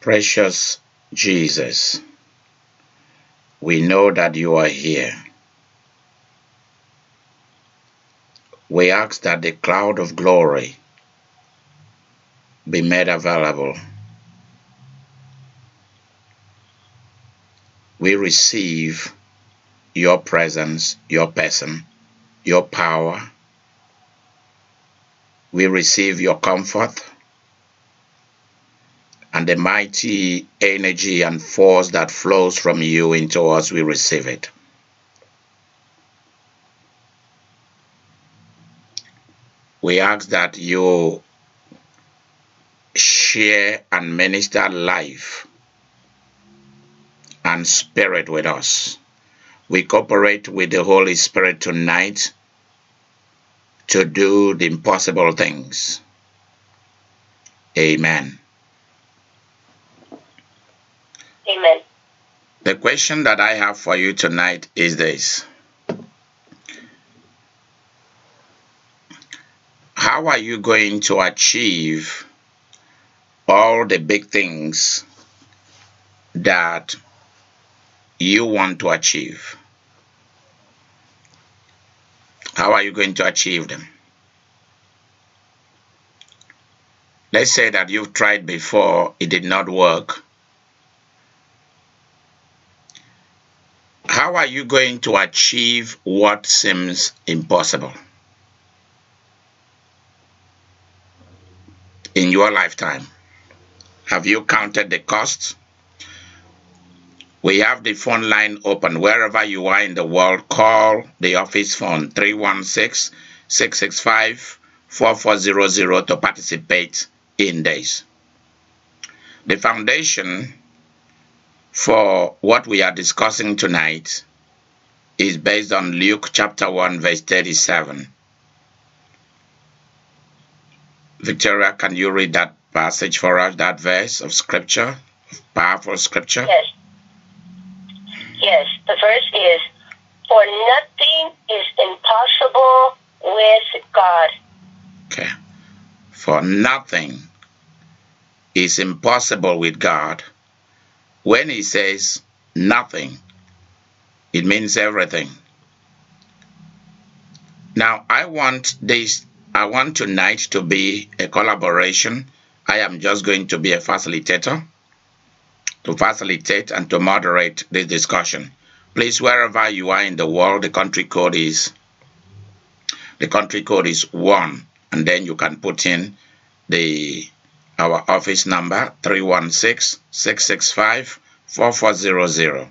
Precious Jesus, we know that you are here. We ask that the cloud of glory be made available. We receive your presence, your person, your power. We receive your comfort and the mighty energy and force that flows from you into us, we receive it. We ask that you share and minister life and spirit with us. We cooperate with the Holy Spirit tonight to do the impossible things. Amen. The question that I have for you tonight is this How are you going to achieve all the big things that you want to achieve? How are you going to achieve them? Let's say that you've tried before, it did not work. How are you going to achieve what seems impossible in your lifetime? Have you counted the costs? We have the phone line open wherever you are in the world. Call the office phone 316 665 4400 to participate in this. The foundation for what we are discussing tonight is based on Luke chapter 1, verse 37. Victoria, can you read that passage for us, that verse of scripture, powerful scripture? Yes. Yes. The verse is For nothing is impossible with God. Okay. For nothing is impossible with God. When he says nothing, it means everything. Now, I want this, I want tonight to be a collaboration. I am just going to be a facilitator to facilitate and to moderate this discussion. Please, wherever you are in the world, the country code is the country code is one, and then you can put in the our office number 316-665-4400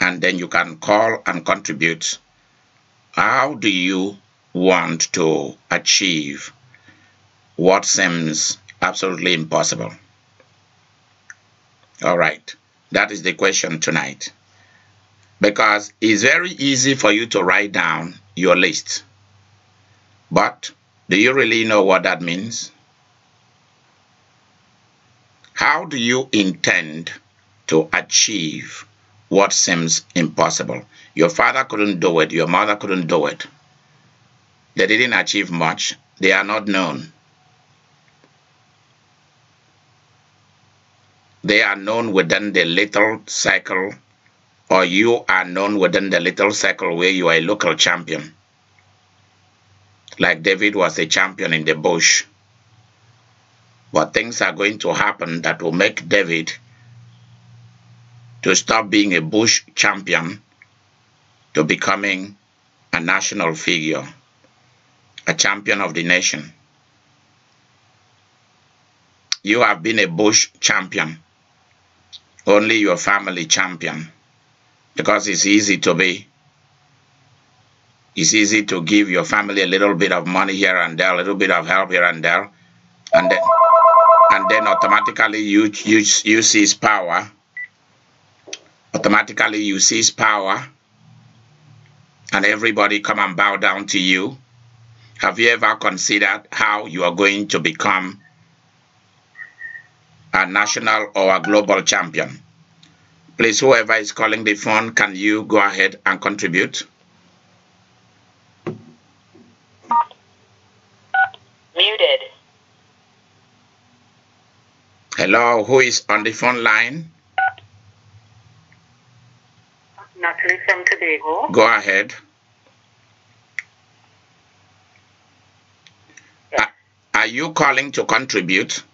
and then you can call and contribute. How do you want to achieve what seems absolutely impossible? All right. That is the question tonight. Because it's very easy for you to write down your list. But do you really know what that means how do you intend to achieve what seems impossible? Your father couldn't do it, your mother couldn't do it. They didn't achieve much, they are not known. They are known within the little circle, or you are known within the little circle where you are a local champion. Like David was a champion in the bush but things are going to happen that will make David to stop being a bush champion to becoming a national figure, a champion of the nation. You have been a bush champion, only your family champion, because it's easy to be. It's easy to give your family a little bit of money here and there, a little bit of help here and there, and then then automatically you, you, you seize power. Automatically you seize power and everybody come and bow down to you. Have you ever considered how you are going to become a national or a global champion? Please, whoever is calling the phone, can you go ahead and contribute? Muted. Hello, who is on the phone line? Natalie from Tobago. Go ahead. Are, are you calling to contribute?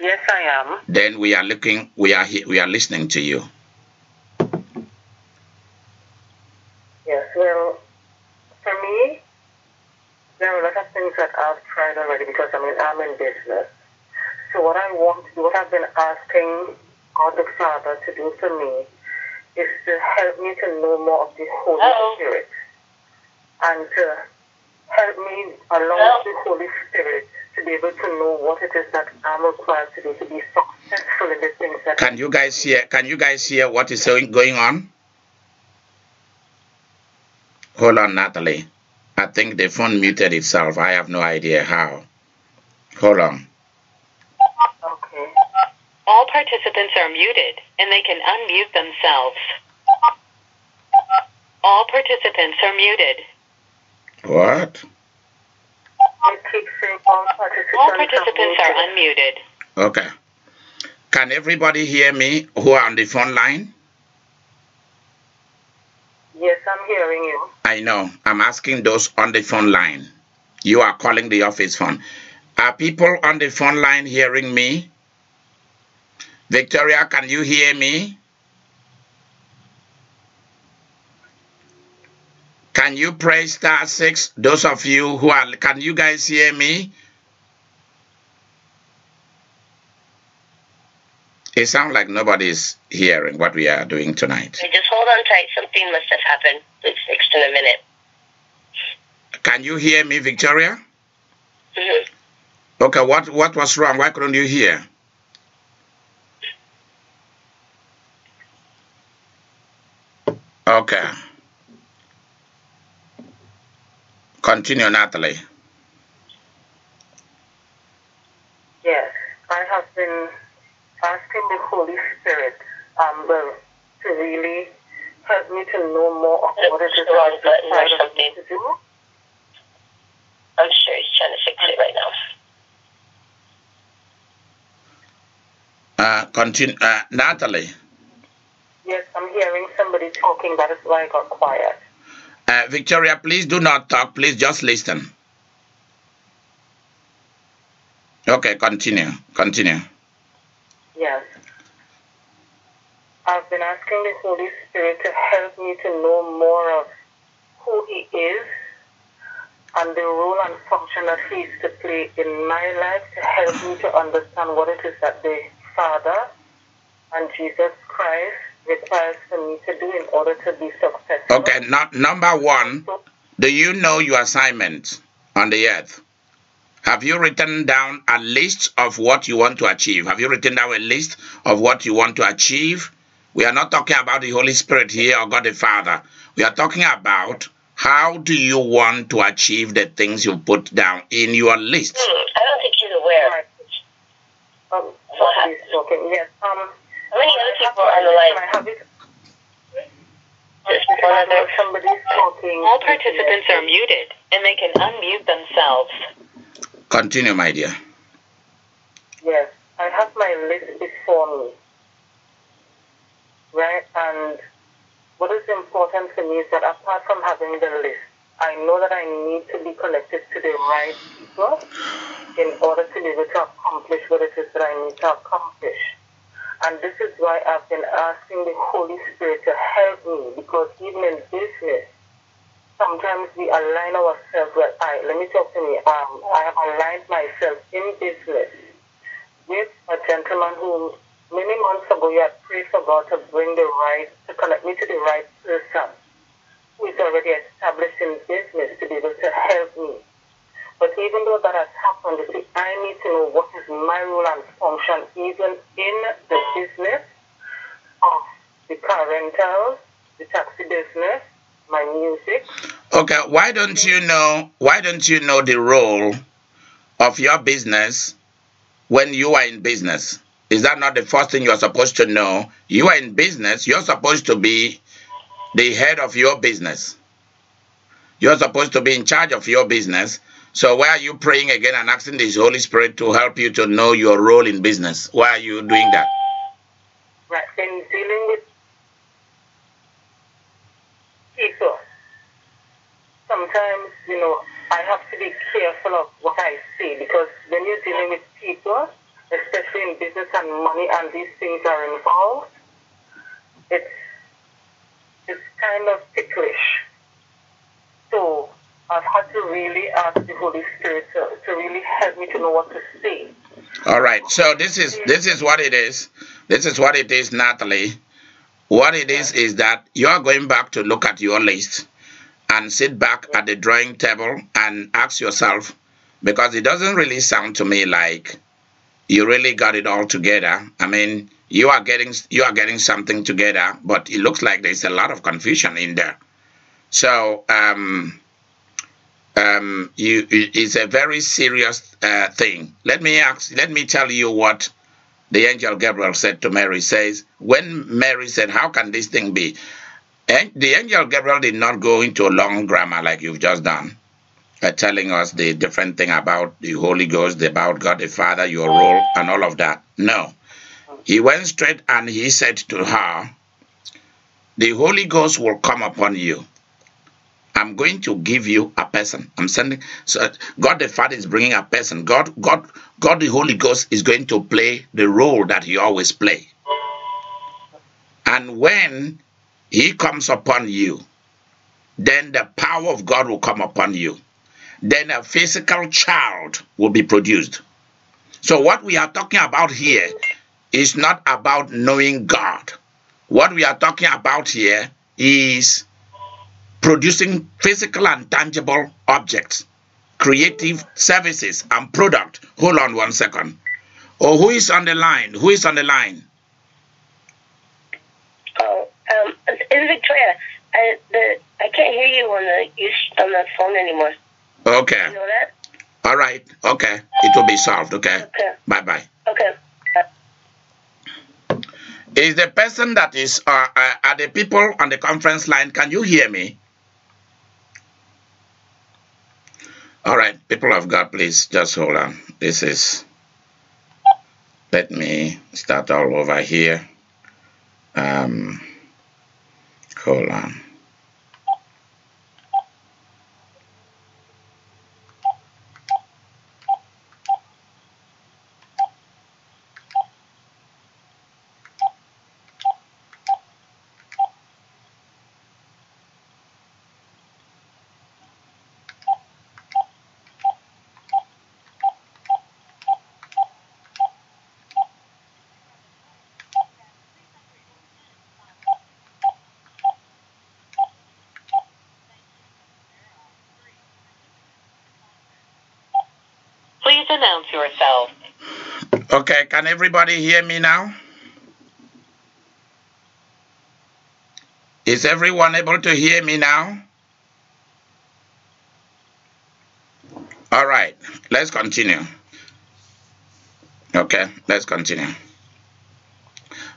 Yes, I am. Then we are looking. We are we are listening to you. Yes, well, for me, there are a lot of things that I've tried already because I mean, I'm in business. So what I want to do, what I've been asking God the Father to do for me is to help me to know more of the Holy Hello. Spirit and to help me along Hello. with the Holy Spirit to be able to know what it is that I'm required to do to be successful in the things that Can you guys hear? Can you guys hear what is going going on? Hold on, Natalie. I think the phone muted itself. I have no idea how. Hold on. Okay. All participants are muted and they can unmute themselves. All participants are muted. What? I keep saying all participants, All participants are muted. unmuted. Okay. Can everybody hear me who are on the phone line? Yes, I'm hearing you. I know. I'm asking those on the phone line. You are calling the office phone. Are people on the phone line hearing me? Victoria, can you hear me? Can you press star six? Those of you who are, can you guys hear me? It sounds like nobody is hearing what we are doing tonight. Just hold on tight. Something must have happened. It's fixed in a minute. Can you hear me, Victoria? hmm Okay, what, what was wrong? Why couldn't you hear? Okay. Continue, Natalie. Yes, I have been asking the Holy Spirit um, well, to really help me to know more of what it is The wrong that button or is required of me something. to do. I'm sure he's trying to fix it right now. Uh, continue, uh, Natalie. I'm hearing somebody talking. That is why I got quiet. Uh, Victoria, please do not talk. Please just listen. Okay, continue. Continue. Yes. I've been asking the Holy Spirit to help me to know more of who He is and the role and function that He is to play in my life to help me to understand what it is that the Father and Jesus Christ requires for me to do in order to be successful. Okay, not, number one, do you know your assignment on the earth? Have you written down a list of what you want to achieve? Have you written down a list of what you want to achieve? We are not talking about the Holy Spirit here or God the Father. We are talking about how do you want to achieve the things you put down in your list? Hmm, I don't think he's aware. right. Um, somebody's talking. Yes. Um, How many other people are on the line? have it? Just one other. Somebody's talking. All participants are muted and they can unmute themselves. Continue, my dear. Yes, I have my list before me. Right, and what is important for me is that apart from having the list, I know that I need to be connected to the right people in order to be able to accomplish what it is that I need to accomplish. And this is why I've been asking the Holy Spirit to help me because even in business, sometimes we align ourselves. Well, I let me talk to me. Um, I have aligned myself in business with a gentleman who many months ago he had prayed for God to bring the right to connect me to the right person who is already established in business to be able to help me. But even though that has happened, see, I need to know what is my role and function even in the business of the car rental, the taxi business, my music. Okay, why don't you know why don't you know the role of your business when you are in business? Is that not the first thing you're supposed to know? You are in business, you're supposed to be the head of your business. You're supposed to be in charge of your business. So why are you praying again and asking the Holy Spirit to help you to know your role in business? Why are you doing that? Right. In dealing with people, sometimes, you know, I have to be careful of what I say because when you're dealing with people, especially in business and money and these things are involved, it's it's kind of ticklish. So I've had to really ask the Holy Spirit to, to really help me to know what to say. All right. So this is this is what it is. This is what it is, Natalie. What it is is that you are going back to look at your list and sit back at the drawing table and ask yourself, because it doesn't really sound to me like you really got it all together. I mean, you are getting you are getting something together, but it looks like there's a lot of confusion in there. So um, um, you, it's a very serious uh, thing. Let me ask. Let me tell you what the angel Gabriel said to Mary. Says when Mary said, "How can this thing be?" And the angel Gabriel did not go into a long grammar like you've just done, uh, telling us the different thing about the Holy Ghost, about God the Father, your role, and all of that. No, he went straight and he said to her, "The Holy Ghost will come upon you." I'm going to give you a person. I'm sending. So God the Father is bringing a person. God, God, God the Holy Ghost is going to play the role that He always play. And when He comes upon you, then the power of God will come upon you. Then a physical child will be produced. So what we are talking about here is not about knowing God. What we are talking about here is producing physical and tangible objects, creative services and product. Hold on one second. Oh, who is on the line? Who is on the line? Oh, um, it's Victoria. I the I can't hear you on the on the phone anymore. Okay. You know that? All right. Okay. It will be solved. Okay. Okay. Bye bye. Okay. Is the person that is uh, uh, are the people on the conference line? Can you hear me? All right, people of God, please just hold on. This is, let me start all over here. Um, hold on. Please announce yourself. Okay, can everybody hear me now? Is everyone able to hear me now? All right, let's continue. Okay, let's continue.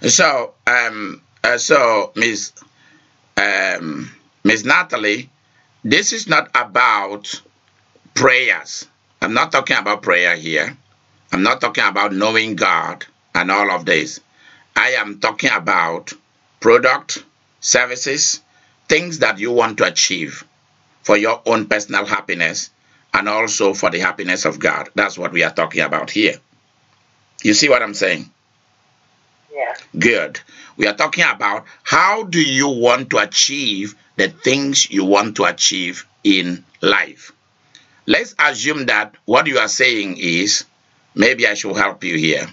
So, um, uh, so Miss um, Miss Natalie, this is not about prayers. I'm not talking about prayer here. I'm not talking about knowing God and all of this. I am talking about product, services, things that you want to achieve for your own personal happiness and also for the happiness of God. That's what we are talking about here. You see what I'm saying? Yeah. Good. We are talking about how do you want to achieve the things you want to achieve in life. Let's assume that what you are saying is maybe I should help you here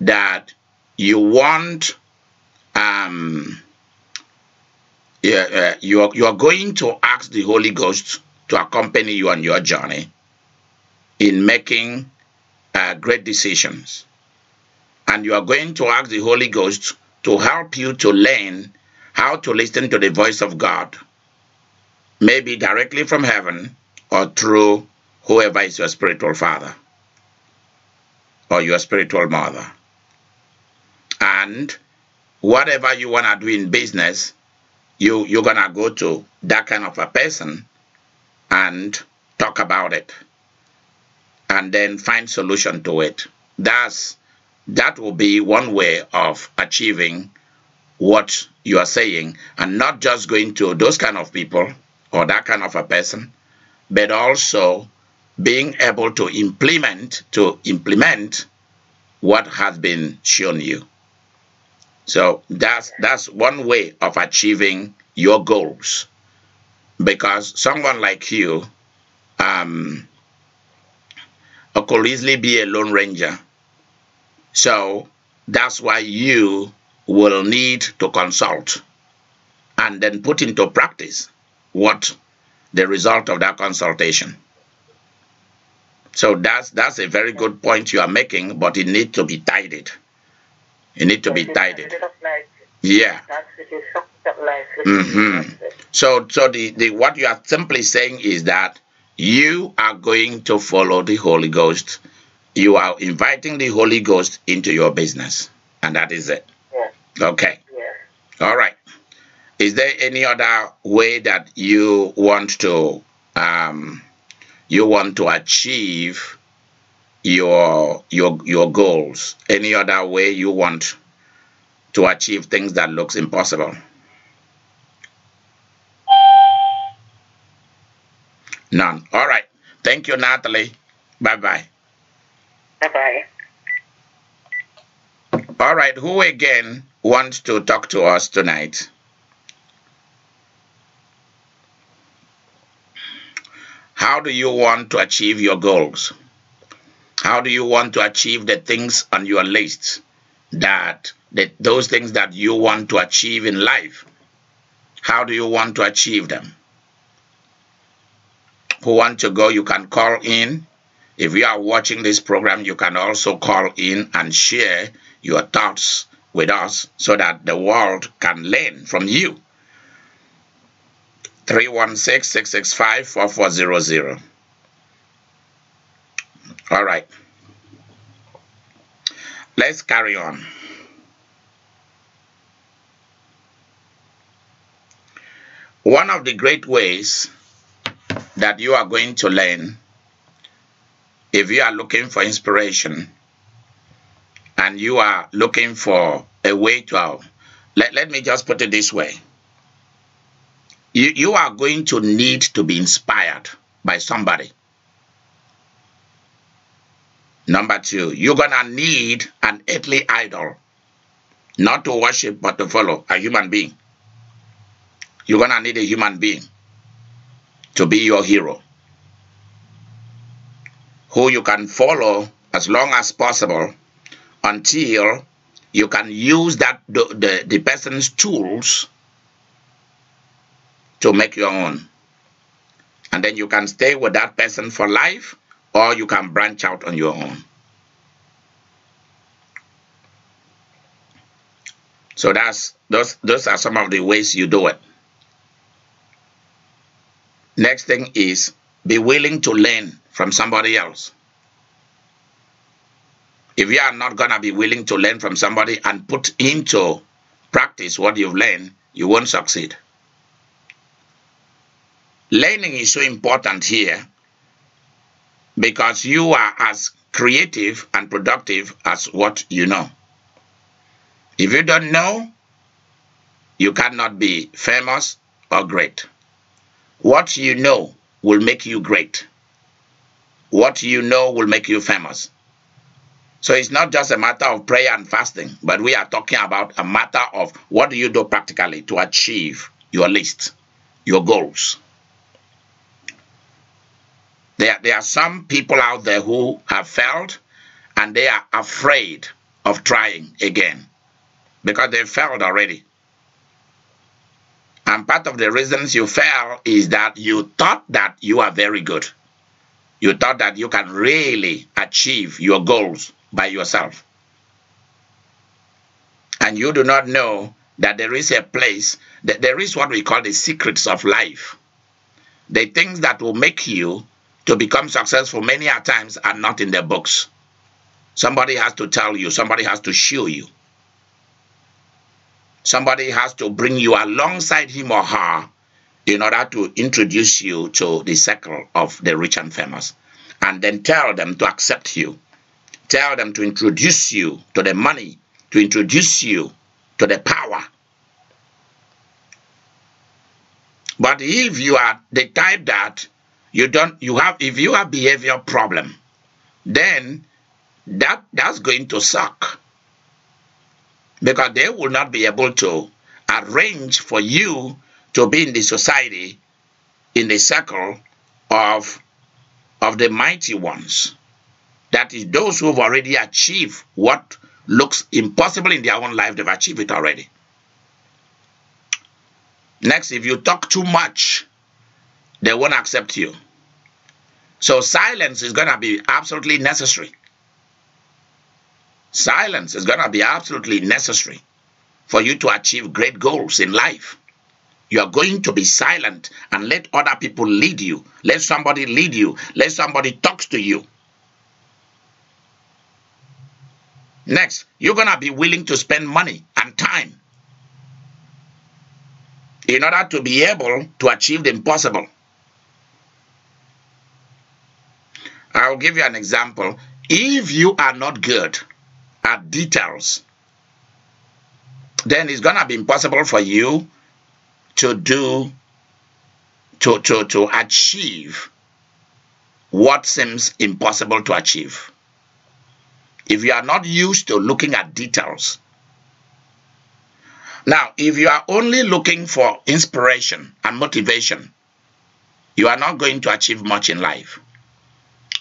that you want um uh, you are, you are going to ask the Holy Ghost to accompany you on your journey in making uh, great decisions. And you are going to ask the Holy Ghost to help you to learn how to listen to the voice of God, maybe directly from heaven or through whoever is your spiritual father or your spiritual mother. And whatever you want to do in business, you, you're going to go to that kind of a person and talk about it. and then find solution to it. That's that will be one way of achieving what you are saying and not just going to those kind of people or that kind of a person but also being able to implement to implement what has been shown you. So that's that's one way of achieving your goals. Because someone like you um, could easily be a lone ranger. So that's why you will need to consult and then put into practice what the result of that consultation. So that's that's a very good point you are making, but it needs to be tidied. It needs to be tidied. Yeah. Mm-hmm. So so the, the what you are simply saying is that you are going to follow the Holy Ghost you are inviting the Holy Ghost into your business, and that is it. Yeah. Okay. Yeah. All right. Is there any other way that you want to um, you want to achieve your your your goals? Any other way you want to achieve things that looks impossible? None. All right. Thank you, Natalie. Bye bye. Bye bye. All right, who again wants to talk to us tonight? How do you want to achieve your goals? How do you want to achieve the things on your list that, that those things that you want to achieve in life? How do you want to achieve them? Who want to go, you can call in if you are watching this program, you can also call in and share your thoughts with us so that the world can learn from you. 316-665-4400. All right. Let's carry on. One of the great ways that you are going to learn if you are looking for inspiration and you are looking for a way to, let, let me just put it this way. You, you are going to need to be inspired by somebody. Number two, you're going to need an earthly idol, not to worship, but to follow a human being. You're going to need a human being to be your hero who you can follow as long as possible until you can use that the, the, the person's tools to make your own. And then you can stay with that person for life or you can branch out on your own. So that's those those are some of the ways you do it. Next thing is be willing to learn from somebody else. If you are not going to be willing to learn from somebody and put into practice what you've learned, you won't succeed. Learning is so important here because you are as creative and productive as what you know. If you don't know, you cannot be famous or great. What you know will make you great. What you know will make you famous. So it's not just a matter of prayer and fasting, but we are talking about a matter of what do you do practically to achieve your list, your goals. There, there are some people out there who have failed and they are afraid of trying again because they failed already. And part of the reasons you fail is that you thought that you are very good you thought that you can really achieve your goals by yourself. And you do not know that there is a place, that there is what we call the secrets of life. The things that will make you to become successful many a times are not in the books. Somebody has to tell you, somebody has to show you. Somebody has to bring you alongside him or her in order to introduce you to the circle of the rich and famous. and then tell them to accept you. Tell them to introduce you to the money, to introduce you to the power. But if you are the type that you don't you have if you have behavior problem, then that that's going to suck. Because they will not be able to arrange for you to be in the society in the circle of of the mighty ones. That is those who have already achieved what looks impossible in their own life, they've achieved it already. Next, if you talk too much, they won't accept you. So silence is going to be absolutely necessary. Silence is going to be absolutely necessary for you to achieve great goals in life. You are going to be silent and let other people lead you. Let somebody lead you. Let somebody talk to you. Next, you're going to be willing to spend money and time in order to be able to achieve the impossible. I'll give you an example. If you are not good at details, then it's going to be impossible for you to do, to, to, to achieve what seems impossible to achieve. If you are not used to looking at details, now, if you are only looking for inspiration and motivation, you are not going to achieve much in life.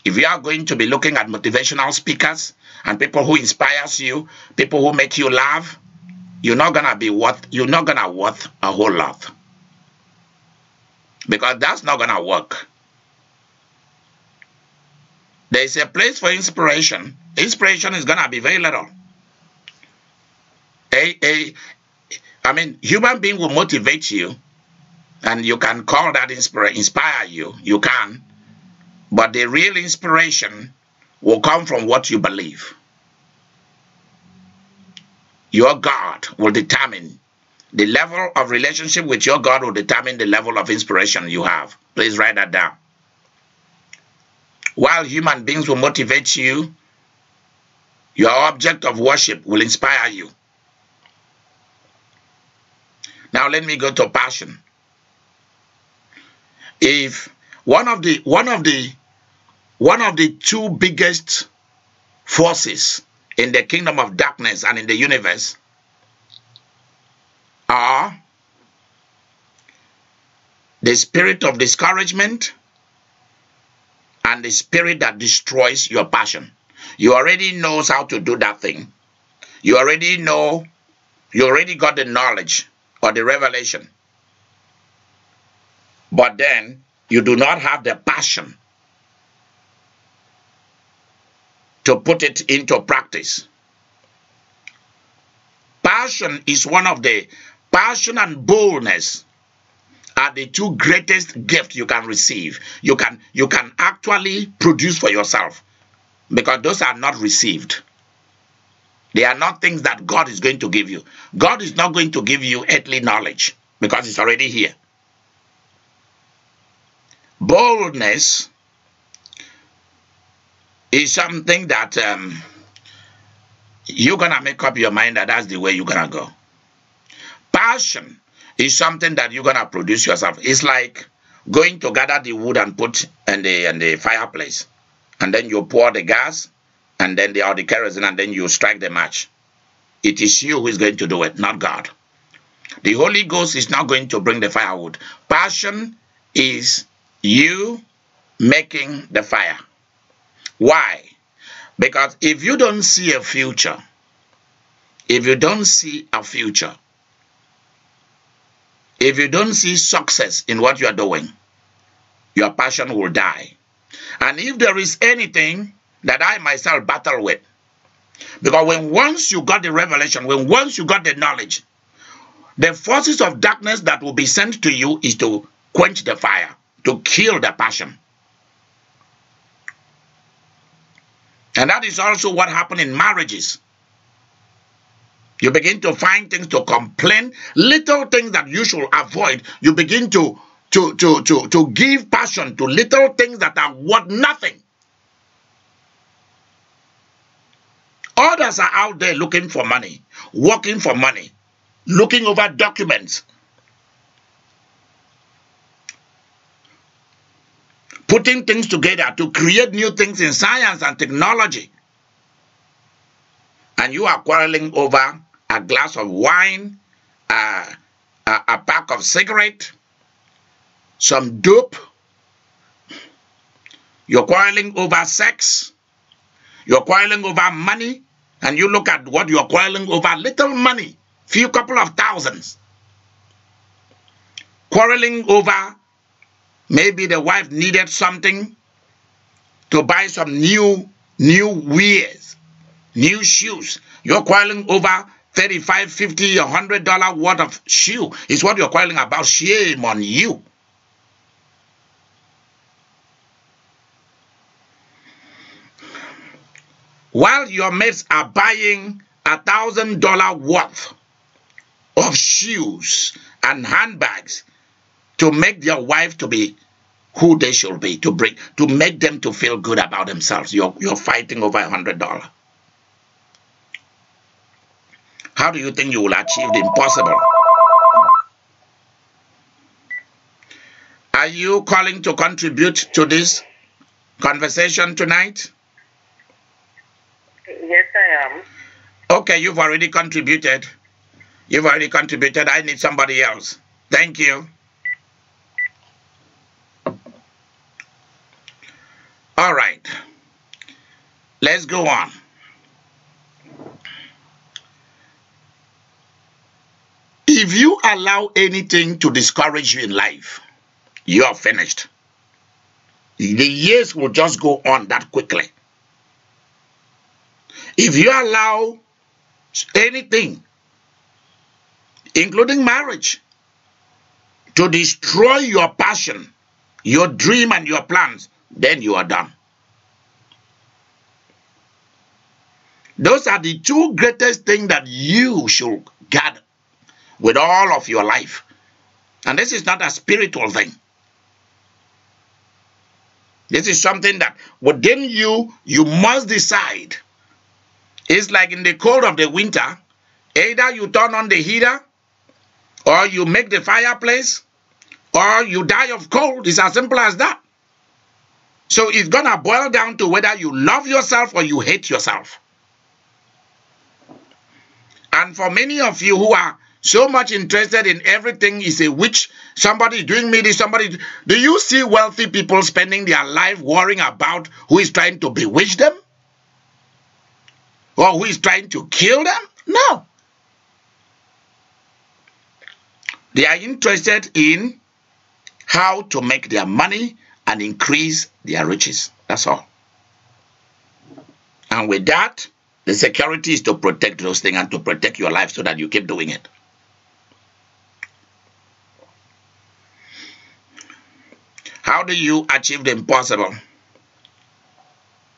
If you are going to be looking at motivational speakers and people who inspires you, people who make you laugh, you're not gonna be worth you're not gonna worth a whole lot. Because that's not gonna work. There is a place for inspiration. Inspiration is gonna be very little. A, a, I mean, human being will motivate you, and you can call that inspire, inspire you. You can. But the real inspiration will come from what you believe. Your God will determine the level of relationship with your God will determine the level of inspiration you have. Please write that down. While human beings will motivate you, your object of worship will inspire you. Now let me go to passion. If one of the one of the one of the two biggest forces in the kingdom of darkness and in the universe are the spirit of discouragement and the spirit that destroys your passion. You already knows how to do that thing. You already know, you already got the knowledge or the revelation. But then you do not have the passion to put it into practice. Passion is one of the passion and boldness are the two greatest gifts you can receive. You can you can actually produce for yourself because those are not received. They are not things that God is going to give you. God is not going to give you earthly knowledge because it's already here. Boldness is something that um, you're going to make up your mind that that's the way you're going to go. Passion is something that you're going to produce yourself. It's like going to gather the wood and put in the, in the fireplace. And then you pour the gas and then the, or the kerosene and then you strike the match. It is you who is going to do it, not God. The Holy Ghost is not going to bring the firewood. Passion is you making the fire. Why? Because if you don't see a future, if you don't see a future, if you don't see success in what you are doing, your passion will die. And if there is anything that I myself battle with, because when once you got the revelation, when once you got the knowledge, the forces of darkness that will be sent to you is to quench the fire, to kill the passion. And that is also what happened in marriages. You begin to find things to complain, little things that you should avoid. You begin to, to, to, to, to give passion to little things that are worth nothing. Others are out there looking for money, working for money, looking over documents, putting things together to create new things in science and technology. And you are quarreling over a glass of wine, a, a pack of cigarette, some dope. You're quarreling over sex. You're quarreling over money. And you look at what you're quarreling over little money, few couple of thousands. Quarreling over maybe the wife needed something to buy some new new wares, new shoes. You're quarreling over 35 50 100 dollar worth of shoe is what you're quarreling about shame on you while your mates are buying a thousand dollar worth of shoes and handbags to make their wife to be who they should be to bring to make them to feel good about themselves you're, you're fighting over a hundred dollar how do you think you will achieve the impossible are you calling to contribute to this conversation tonight Yes, I am. Okay, you've already contributed. You've already contributed. I need somebody else. Thank you. All right. Let's go on. If you allow anything to discourage you in life, you are finished. The years will just go on that quickly. If you allow anything, including marriage, to destroy your passion, your dream, and your plans, then you are done. Those are the two greatest things that you should guard with all of your life. And this is not a spiritual thing. This is something that within you, you must decide it's like in the cold of the winter, either you turn on the heater, or you make the fireplace, or you die of cold. It's as simple as that. So it's going to boil down to whether you love yourself or you hate yourself. And for many of you who are so much interested in everything is a witch, somebody doing me this, somebody. Do you see wealthy people spending their life worrying about who is trying to bewitch them? or who is trying to kill them? No. They are interested in how to make their money and increase their riches. That's all. And with that, the security is to protect those things and to protect your life so that you keep doing it. How do you achieve the impossible?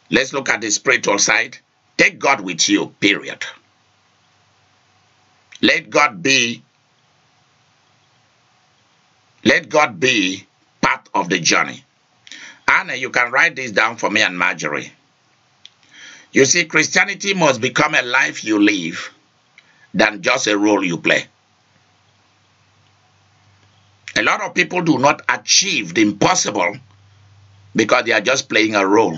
Let's look at the spiritual side. Take God with you, period. Let God be let God be part of the journey. Anna, you can write this down for me and Marjorie. You see, Christianity must become a life you live than just a role you play. A lot of people do not achieve the impossible because they are just playing a role.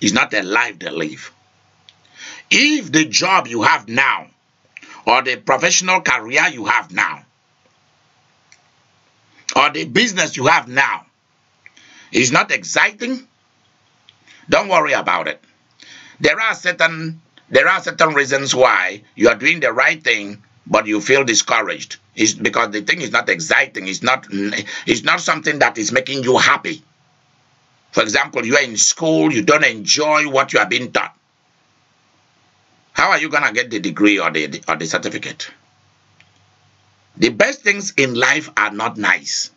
It's not a life they live. If the job you have now or the professional career you have now or the business you have now is not exciting, don't worry about it. There are certain there are certain reasons why you are doing the right thing but you feel discouraged. It's because the thing is not exciting. It's not it's not something that is making you happy. For example, you are in school, you don't enjoy what you are being taught. How are you going to get the degree or the, or the certificate? The best things in life are not nice.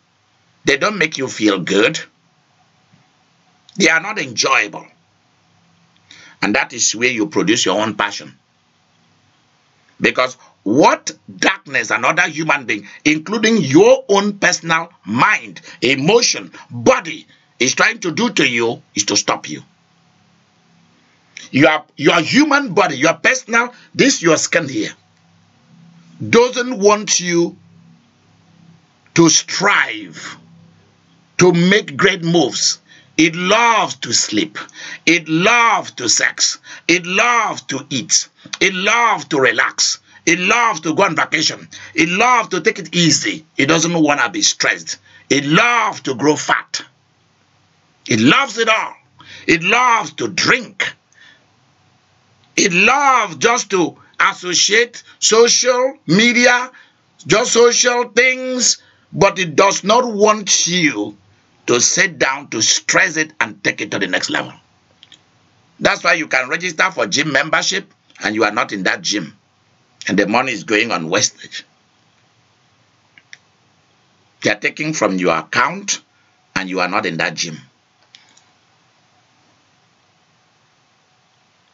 They don't make you feel good. They are not enjoyable. And that is where you produce your own passion. Because what darkness another human being, including your own personal mind, emotion, body, is trying to do to you is to stop you. your your human body, your personal, this your skin here, doesn't want you to strive to make great moves. It loves to sleep. It loves to sex. It loves to eat. It loves to relax. It loves to go on vacation. It loves to take it easy. It doesn't want to be stressed. It loves to grow fat. It loves it all. It loves to drink. It loves just to associate social media, just social things, but it does not want you to sit down to stress it and take it to the next level. That's why you can register for gym membership and you are not in that gym. And the money is going on wastage. They are taking from your account and you are not in that gym.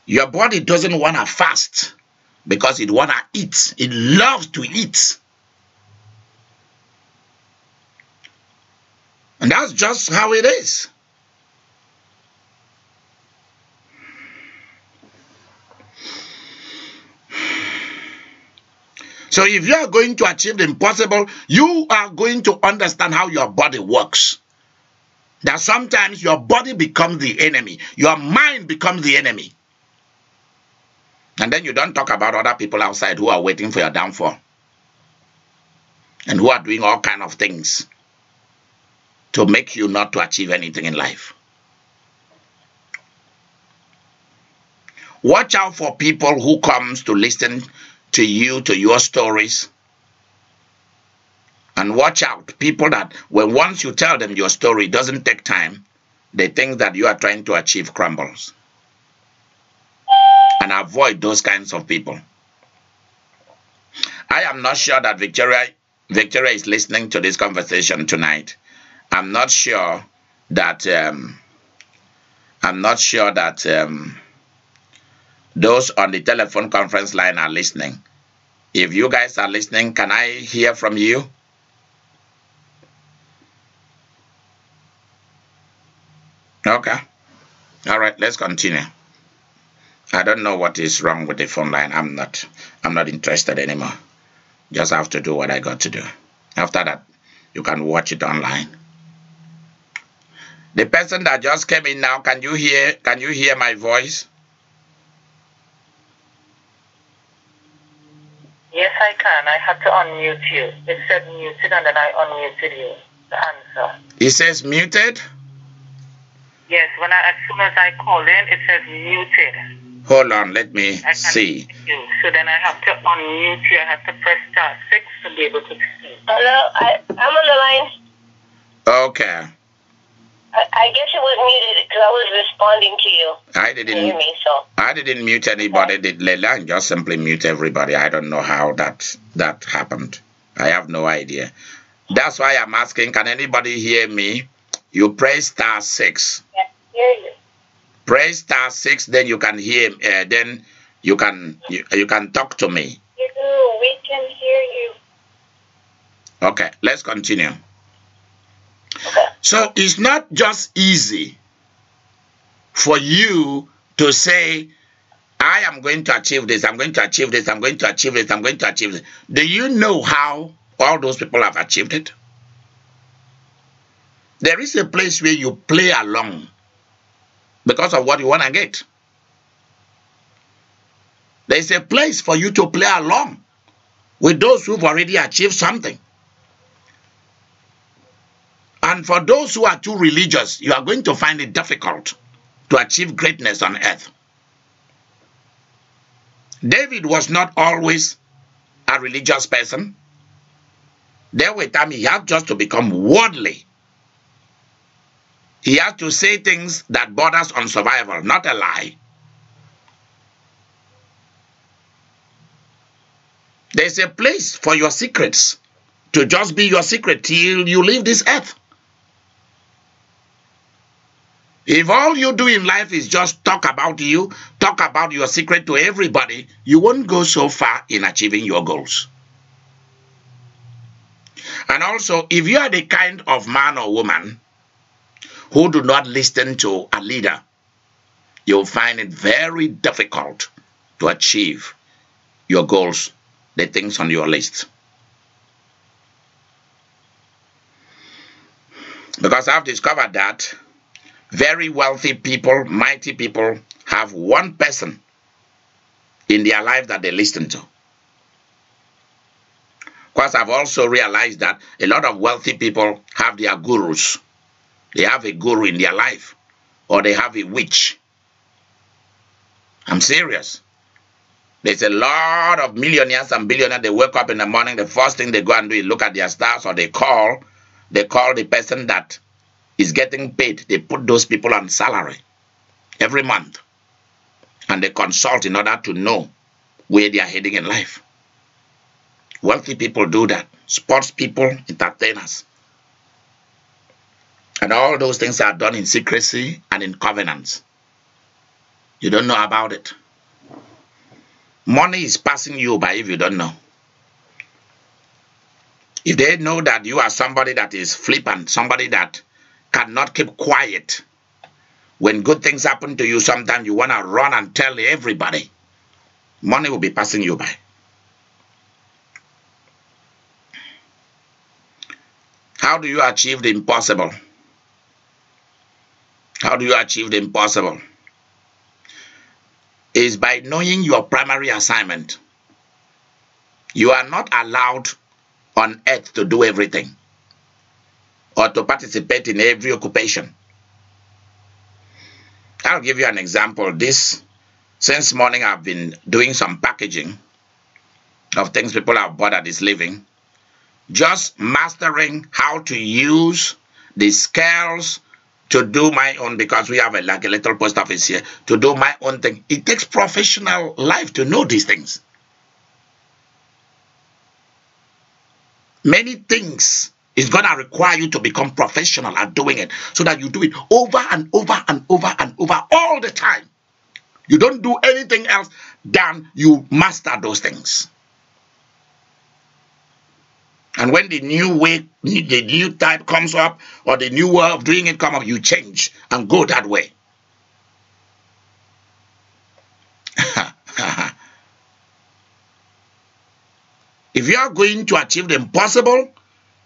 Your body doesn't want to fast because it want to eat. It loves to eat. And that's just how it is. So if you are going to achieve the impossible, you are going to understand how your body works. That sometimes your body becomes the enemy, your mind becomes the enemy. And then you don't talk about other people outside who are waiting for your downfall and who are doing all kind of things to make you not to achieve anything in life. Watch out for people who comes to listen to you, to your stories. And watch out, people that when once you tell them your story doesn't take time, they think that you are trying to achieve crumbles. And avoid those kinds of people. I am not sure that Victoria Victoria is listening to this conversation tonight. I'm not sure that um, I'm not sure that um, those on the telephone conference line are listening. If you guys are listening, can I hear from you? Okay. All right, let's continue. I don't know what is wrong with the phone line. I'm not I'm not interested anymore. Just have to do what I got to do. After that, you can watch it online. The person that just came in now, can you hear can you hear my voice? Yes, I can. I had to unmute you. It said muted and then I unmuted you. The answer. It says muted? Yes, when I as soon as I call in it says muted. Hold on, let me I see. You. So then I have to unmute you. I have to press star six to be able to speak. Hello, I, I'm on the line. Okay. I, I guess it was muted because I was responding to you. I didn't hear me? So I didn't mute anybody. Did Leila and just simply mute everybody? I don't know how that that happened. I have no idea. That's why I'm asking. Can anybody hear me? You press star six. yeah, hear you. Press star six. Then you can hear. Uh, then you can you, you can talk to me. You do. We can hear you. Okay. Let's continue. So it's not just easy for you to say, I am going to achieve this, I'm going to achieve this, I'm going to achieve this, I'm going to achieve this. Do you know how all those people have achieved it? There is a place where you play along because of what you want to get. There's a place for you to play along with those who've already achieved something. And for those who are too religious, you are going to find it difficult to achieve greatness on earth. David was not always a religious person. There were times he had just to become worldly. He had to say things that borders on survival, not a lie. There's a place for your secrets to just be your secret till you leave this earth. If all you do in life is just talk about you, talk about your secret to everybody, you won't go so far in achieving your goals. And also, if you are the kind of man or woman who do not listen to a leader, you'll find it very difficult to achieve your goals, the things on your list. Because I've discovered that very wealthy people, mighty people, have one person in their life that they listen to. Because I've also realized that a lot of wealthy people have their gurus. They have a guru in their life, or they have a witch. I'm serious. There's a lot of millionaires and billionaires. They wake up in the morning. The first thing they go and do is look at their stars, or they call. They call the person that is getting paid. They put those people on salary every month, and they consult in order to know where they are heading in life. Wealthy people do that. Sports people, entertainers. And all those things are done in secrecy and in covenants. You don't know about it. Money is passing you by if you don't know. If they know that you are somebody that is flippant, somebody that cannot keep quiet, when good things happen to you, sometimes you want to run and tell everybody, money will be passing you by. How do you achieve the impossible? How do you achieve the impossible? Is by knowing your primary assignment. You are not allowed on earth to do everything or to participate in every occupation. I'll give you an example. This, since morning, I've been doing some packaging of things people have bought at this living just mastering how to use the scales to do my own because we have a, like a little post office here to do my own thing. It takes professional life to know these things. Many things is going to require you to become professional at doing it so that you do it over and over and over and over all the time. You don't do anything else than you master those things. And when the new way, the new type comes up, or the new way of doing it come up, you change and go that way. if you are going to achieve the impossible,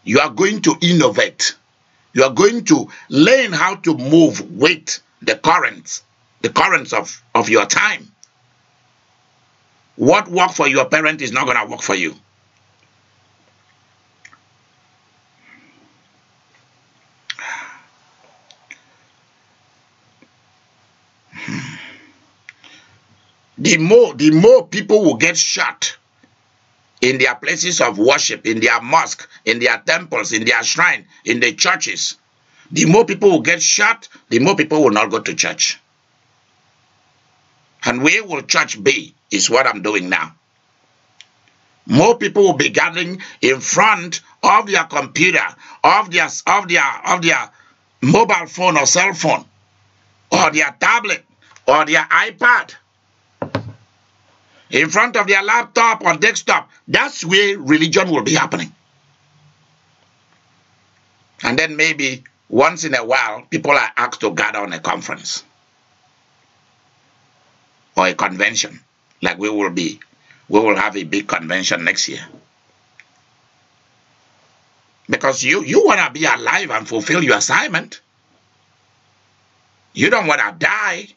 you are going to innovate. You are going to learn how to move with the currents, the currents of, of your time. What worked for your parent is not going to work for you. the more the more people will get shot in their places of worship, in their mosque, in their temples, in their shrine, in the churches. The more people will get shot, the more people will not go to church. And where will church be is what I'm doing now. More people will be gathering in front of their computer, of their of their of their mobile phone or cell phone, or their tablet, or their iPad in front of their laptop or desktop. That's where religion will be happening. And then maybe once in a while, people are asked to gather on a conference or a convention, like we will be. We will have a big convention next year. Because you, you want to be alive and fulfill your assignment. You don't want to die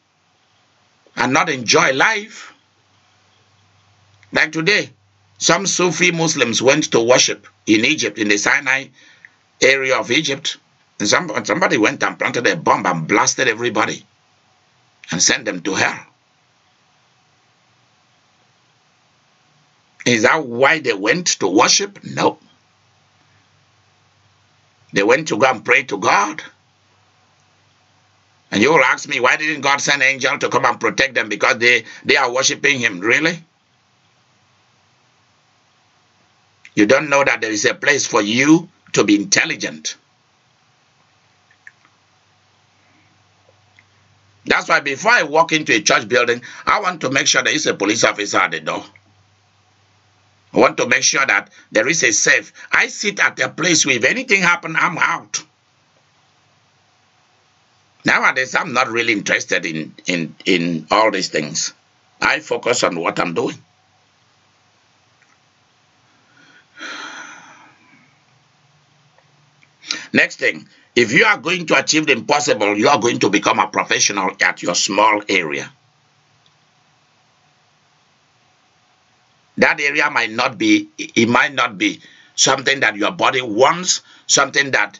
and not enjoy life. Like today, some Sufi Muslims went to worship in Egypt, in the Sinai area of Egypt. And some, somebody went and planted a bomb and blasted everybody and sent them to hell. Is that why they went to worship? No. They went to go and pray to God. And you will ask me, why didn't God send an angel to come and protect them? Because they, they are worshiping him. Really? You don't know that there is a place for you to be intelligent. That's why before I walk into a church building, I want to make sure there is a police officer at the door. I want to make sure that there is a safe. I sit at a place where if anything happens, I'm out. Nowadays, I'm not really interested in, in, in all these things. I focus on what I'm doing. Next thing, if you are going to achieve the impossible, you are going to become a professional at your small area. That area might not be, it might not be something that your body wants, something that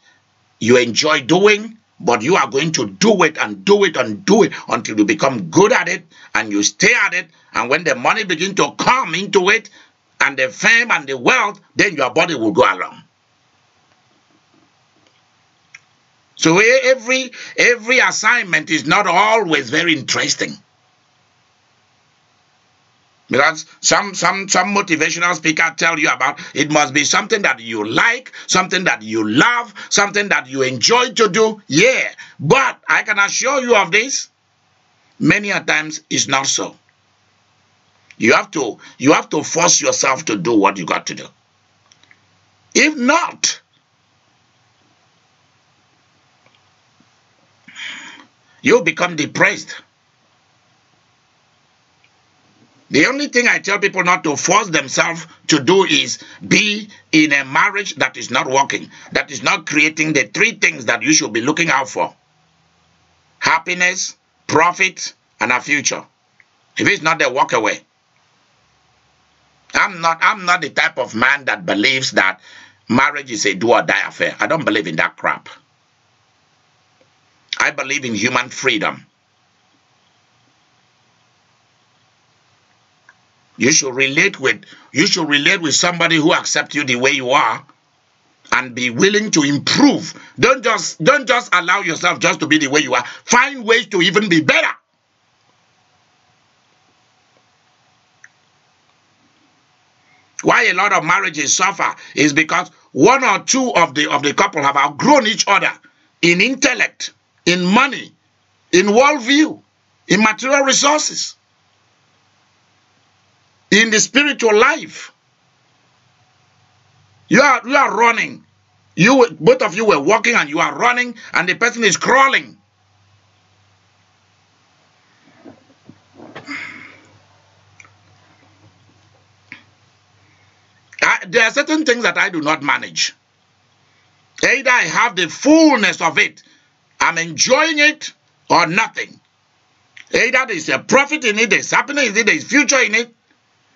you enjoy doing, but you are going to do it and do it and do it until you become good at it and you stay at it. And when the money begin to come into it and the fame and the wealth, then your body will go along. So every every assignment is not always very interesting. Because some some some motivational speaker tell you about it must be something that you like, something that you love, something that you enjoy to do. Yeah, but I can assure you of this. Many a times it's not so. You have to you have to force yourself to do what you got to do. If not, you become depressed. The only thing I tell people not to force themselves to do is be in a marriage that is not working, that is not creating the three things that you should be looking out for happiness, profit, and a future. If it's not there, walk away. I'm not I'm not the type of man that believes that marriage is a do or die affair. I don't believe in that crap. I believe in human freedom. You should relate with you should relate with somebody who accepts you the way you are and be willing to improve. Don't just don't just allow yourself just to be the way you are. Find ways to even be better. Why a lot of marriages suffer is because one or two of the of the couple have outgrown each other in intellect, in money, in worldview, in material resources in the spiritual life. You are you are running. You both of you were walking and you are running, and the person is crawling. I, there are certain things that I do not manage. Either I have the fullness of it, I'm enjoying it, or nothing. Either there's a profit in it, there's happening in it, there's future in it,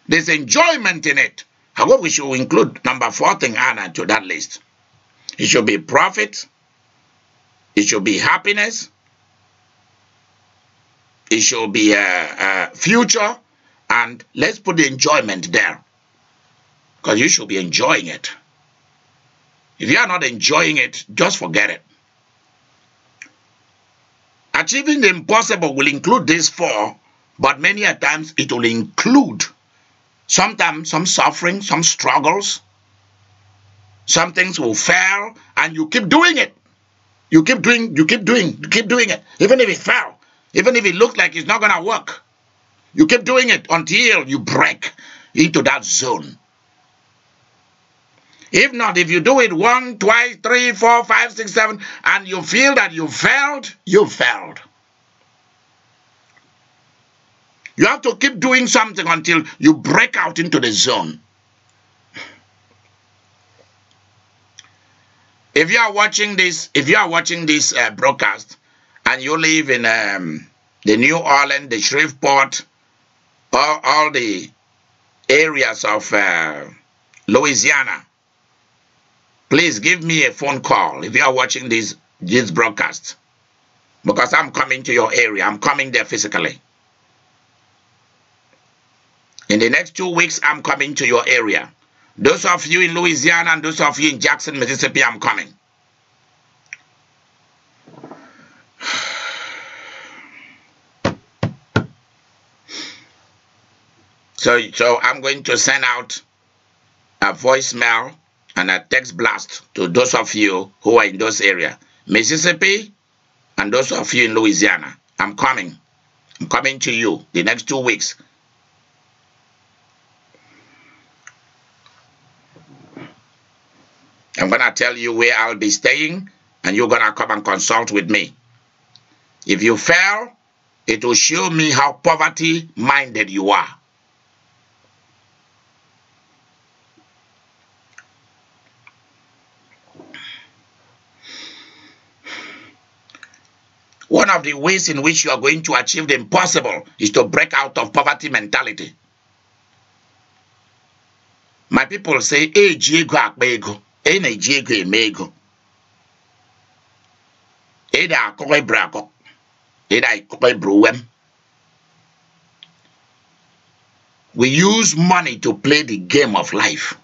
there's enjoyment in it. I However, we should include number four thing, Anna, to that list. It should be profit. It should be happiness. It should be a, a future. And let's put the enjoyment there. Because you should be enjoying it. If you are not enjoying it, just forget it. Achieving the impossible will include these four, but many a times it will include sometimes some suffering, some struggles. Some things will fail, and you keep doing it. You keep doing, you keep doing, you keep doing it. Even if it fell, even if it looks like it's not gonna work, you keep doing it until you break into that zone. If not, if you do it one, twice, three, four, five, six, seven, and you feel that you failed, you failed. You have to keep doing something until you break out into the zone. If you are watching this, if you are watching this uh, broadcast and you live in um, the New Orleans, the Shreveport, all, all the areas of uh, Louisiana, please give me a phone call if you are watching this this broadcast because I'm coming to your area. I'm coming there physically. In the next two weeks, I'm coming to your area. Those of you in Louisiana and those of you in Jackson, Mississippi, I'm coming. So, so I'm going to send out a voicemail and a text blast to those of you who are in those areas, Mississippi, and those of you in Louisiana. I'm coming. I'm coming to you the next two weeks. I'm going to tell you where I'll be staying, and you're going to come and consult with me. If you fail, it will show me how poverty minded you are. One of the ways in which you are going to achieve the impossible is to break out of poverty mentality. My people say, eh, eji akpa ego, eh, e na-eji ego eh, uwem. We use money to play the game of life.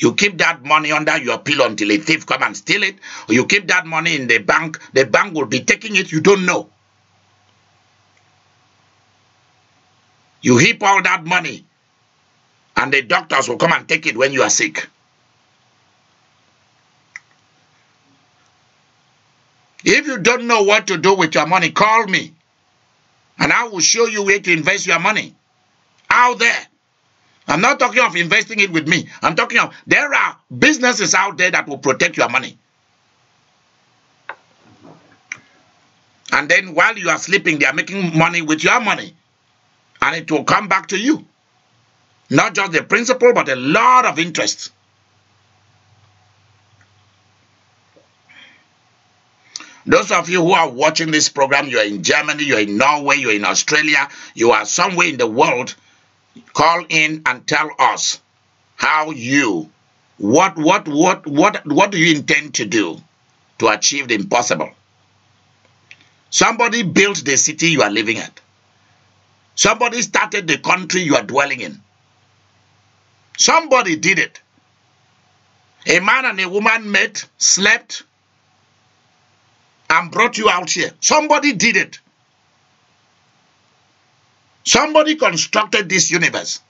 You keep that money under your pillow until a thief come and steal it, or you keep that money in the bank, the bank will be taking it, you don't know. You heap all that money, and the doctors will come and take it when you are sick. If you don't know what to do with your money, call me, and I will show you where to invest your money. Out there. I'm not talking of investing it with me. I'm talking of there are businesses out there that will protect your money. And then while you are sleeping, they are making money with your money. And it will come back to you. Not just the principal, but a lot of interest. Those of you who are watching this program, you're in Germany, you're in Norway, you're in Australia, you are somewhere in the world, call in and tell us how you what what what what what do you intend to do to achieve the impossible? Somebody built the city you are living at. Somebody started the country you are dwelling in. Somebody did it. A man and a woman met slept and brought you out here. Somebody did it Somebody constructed this universe.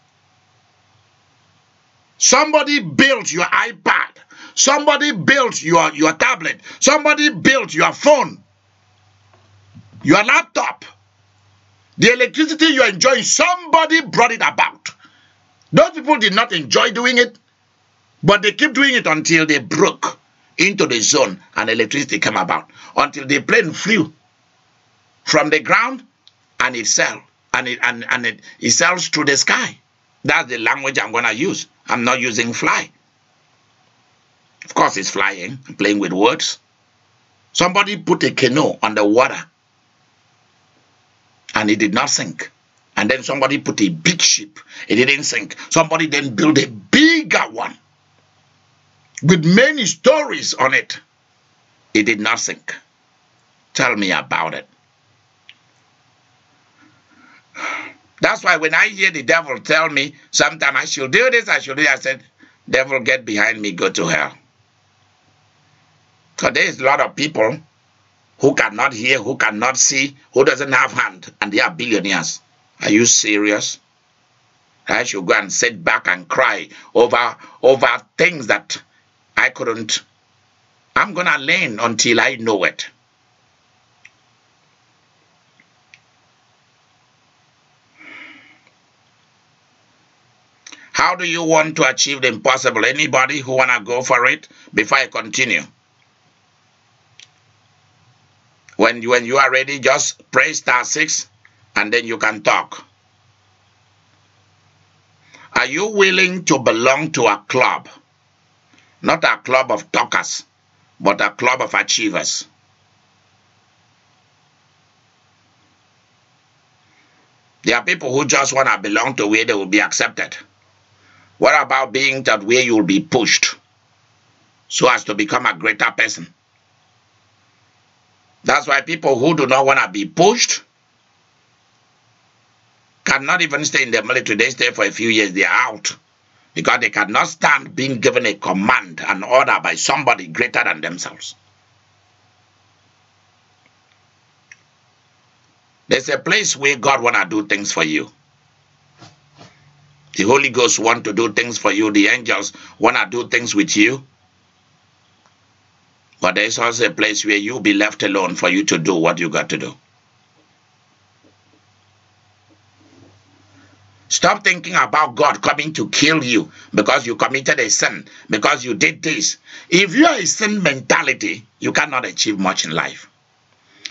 Somebody built your iPad. Somebody built your, your tablet. Somebody built your phone. Your laptop. The electricity you're enjoying, somebody brought it about. Those people did not enjoy doing it, but they keep doing it until they broke into the zone and electricity came about. Until the plane flew from the ground and it fell and it and, and it, it sails through the sky. That's the language I'm gonna use. I'm not using fly. Of course, it's flying, I'm playing with words. Somebody put a canoe on the water and it did not sink. And then somebody put a big ship, it didn't sink. Somebody then built a bigger one with many stories on it. It did not sink. Tell me about it. That's why when I hear the devil tell me sometime I should do this, I should do that, I said, devil, get behind me, go to hell. Because there is a lot of people who cannot hear, who cannot see, who doesn't have hand, and they are billionaires. Are you serious? I should go and sit back and cry over over things that I couldn't. I'm gonna learn until I know it. How do you want to achieve the impossible? Anybody who wanna go for it before I continue? When you, when you are ready, just press star six and then you can talk. Are you willing to belong to a club? Not a club of talkers, but a club of achievers. There are people who just want to belong to where they will be accepted. What about being that way you will be pushed so as to become a greater person? That's why people who do not want to be pushed cannot even stay in the military. They stay for a few years, they are out. Because they cannot stand being given a command, an order by somebody greater than themselves. There's a place where God wanna do things for you. The Holy Ghost want to do things for you. The angels wanna do things with you. But there's also a place where you'll be left alone for you to do what you got to do. Stop thinking about God coming to kill you because you committed a sin, because you did this. If you are a sin mentality, you cannot achieve much in life.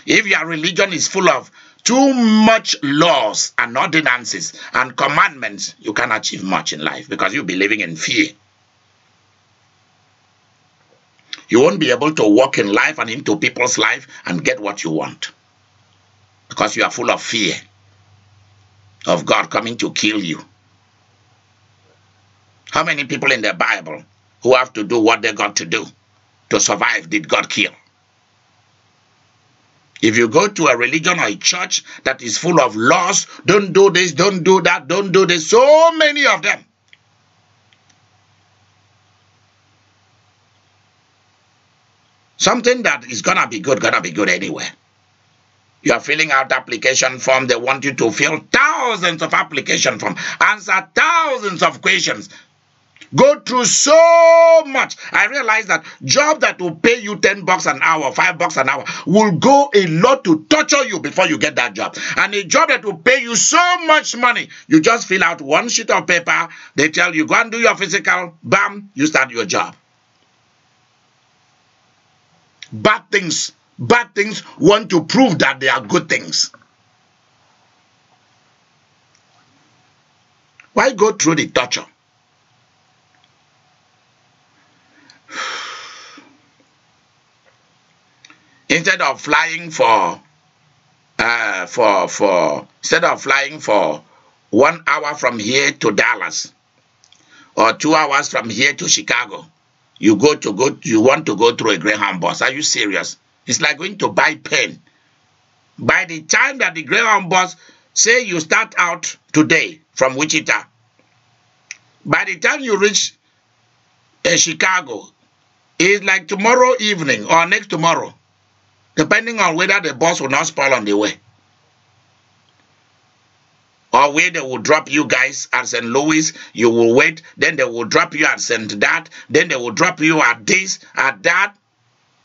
If your religion is full of too much laws and ordinances and commandments, you can't achieve much in life because you'll be living in fear. You won't be able to walk in life and into people's life and get what you want because you are full of fear of God coming to kill you. How many people in the Bible who have to do what they got to do to survive did God kill? If you go to a religion or a church that is full of laws, don't do this, don't do that, don't do this, so many of them. Something that is gonna be good, gonna be good anywhere. You are filling out application form, they want you to fill thousands of application form, answer thousands of questions go through so much. I realize that job that will pay you 10 bucks an hour, 5 bucks an hour will go a lot to torture you before you get that job. And a job that will pay you so much money, you just fill out one sheet of paper, they tell you go and do your physical, bam, you start your job. Bad things, bad things want to prove that they are good things. Why go through the torture? Instead of flying for uh, for for instead of flying for one hour from here to Dallas or two hours from here to Chicago, you go to go you want to go through a Greyhound bus. Are you serious? It's like going to buy pen. By the time that the Greyhound bus say you start out today from Wichita, by the time you reach uh, Chicago, it's like tomorrow evening or next tomorrow depending on whether the bus will not spoil on the way. Or where they will drop you guys at St. Louis, you will wait, then they will drop you at St. That, then they will drop you at this, at that,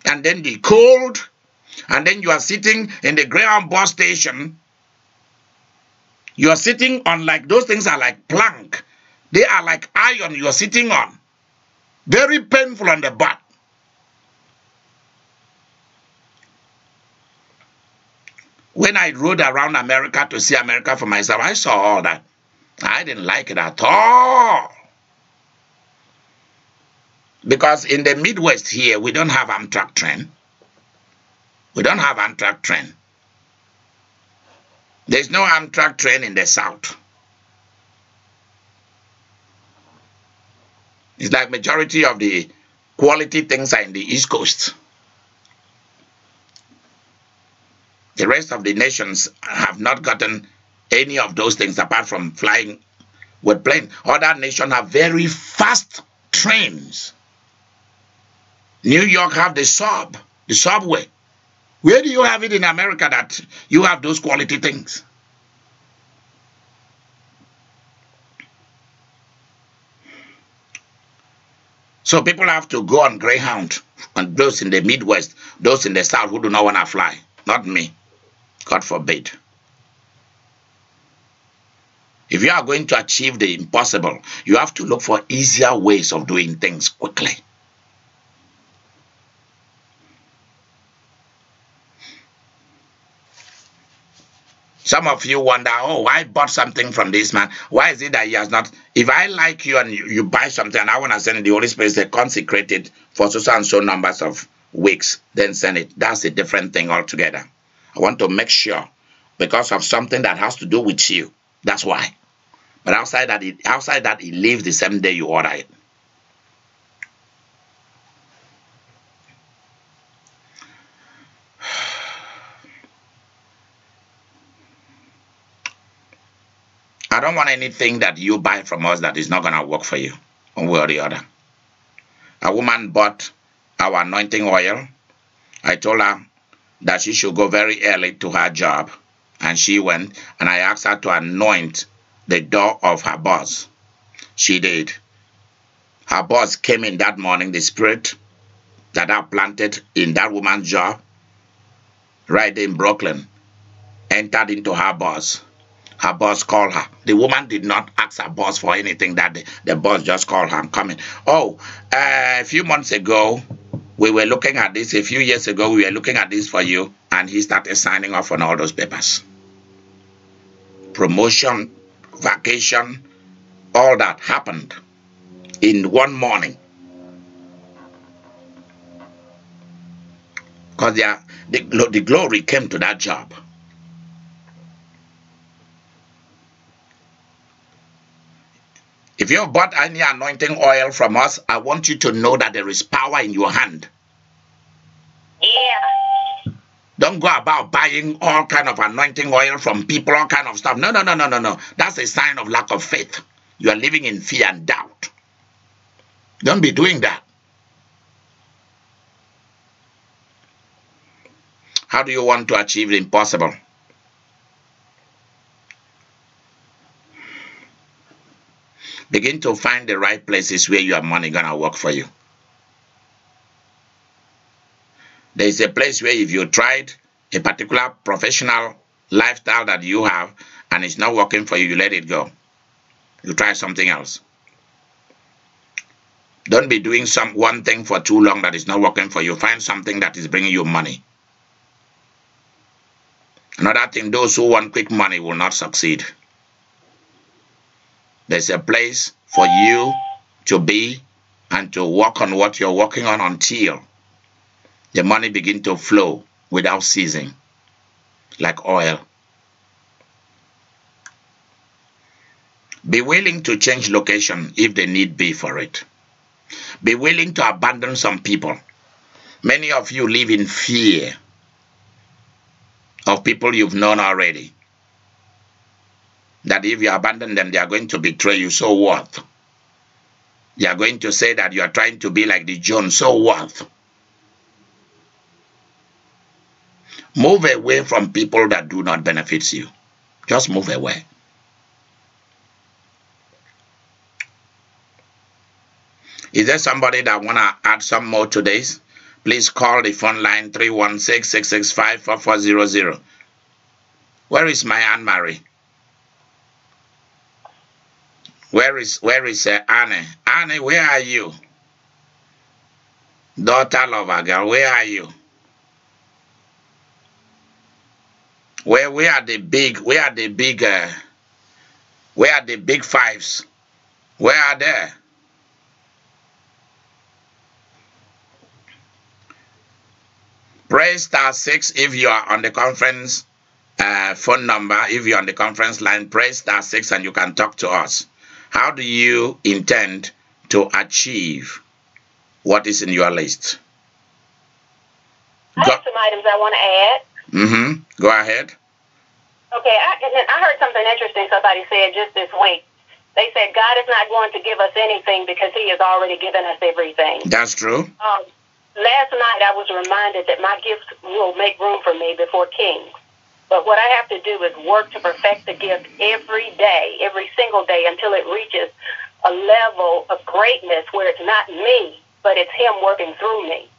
and then the cold, and then you are sitting in the Greyhound bus station. You are sitting on like those things are like plank. They are like iron you are sitting on. Very painful on the butt. When I rode around America to see America for myself, I saw all that. I didn't like it at all. Because in the Midwest here, we don't have Amtrak train. We don't have Amtrak train. There's no Amtrak train in the South. It's like majority of the quality things are in the East Coast. The rest of the nations have not gotten any of those things apart from flying with plane. Other nations have very fast trains. New York have the sub, the subway. Where do you have it in America that you have those quality things? So people have to go on Greyhound, and those in the Midwest, those in the South who do not want to fly, not me. God forbid. If you are going to achieve the impossible, you have to look for easier ways of doing things quickly. Some of you wonder, oh, I bought something from this man. Why is it that he has not? If I like you and you, you buy something and I want to send the Holy Spirit, they consecrate it for so and so numbers of weeks, then send it. That's a different thing altogether. I want to make sure because of something that has to do with you. That's why. But outside that, it, outside that, it leaves the same day you order it. I don't want anything that you buy from us that is not going to work for you, one way or the other. A woman bought our anointing oil. I told her that she should go very early to her job. And she went, and I asked her to anoint the door of her boss. She did. Her boss came in that morning, the spirit that I planted in that woman's job, right in Brooklyn, entered into her boss. Her boss called her. The woman did not ask her boss for anything that day. The boss just called her, I'm coming. Oh, uh, a few months ago, We were looking at this a few years ago. We were looking at this for you, and he started signing off on all those papers. Promotion, vacation, all that happened in one morning. Because the, the glory came to that job. If you have bought any anointing oil from us, I want you to know that there is power in your hand. Yeah. Don't go about buying all kind of anointing oil from people, all kind of stuff. No, no, no, no, no, no. That's a sign of lack of faith. You are living in fear and doubt. Don't be doing that. How do you want to achieve the impossible? Begin to find the right places where your money gonna work for you. There's a place where if you tried a particular professional lifestyle that you have and it's not working for you, you let it go. You try something else. Don't be doing some one thing for too long that is not working for you. Find something that is bringing you money. Another thing, those who want quick money will not succeed. There's a place for you to be and to work on what you're working on until the money begin to flow without ceasing, like oil. Be willing to change location if the need be for it. Be willing to abandon some people. Many of you live in fear of people you've known already that if you abandon them, they are going to betray you. So what? They are going to say that you are trying to be like the John. So what? Move away from people that do not benefit you. Just move away. Is there somebody that want to add some more to this? Please call the phone line 316-665-4400. Where is my Anne Marie? Where is where is uh, Annie? Annie, where are you? Daughter lover girl, where are you? Where where are the big where are the big uh, where are the big fives? Where are they? Press star six if you are on the conference uh, phone number. If you're on the conference line, press star six and you can talk to us. How do you intend to achieve what is in your list? I have some items I want to add. Mm-hmm. Go ahead. Okay, I, I heard something interesting somebody said just this week. They said God is not going to give us anything because He has already given us everything. That's true. Um, last night I was reminded that my gifts will make room for me before kings. But what I have to do is work to perfect the gift every day, every single day until it reaches a level of greatness where it's not me, but it's Him working through me.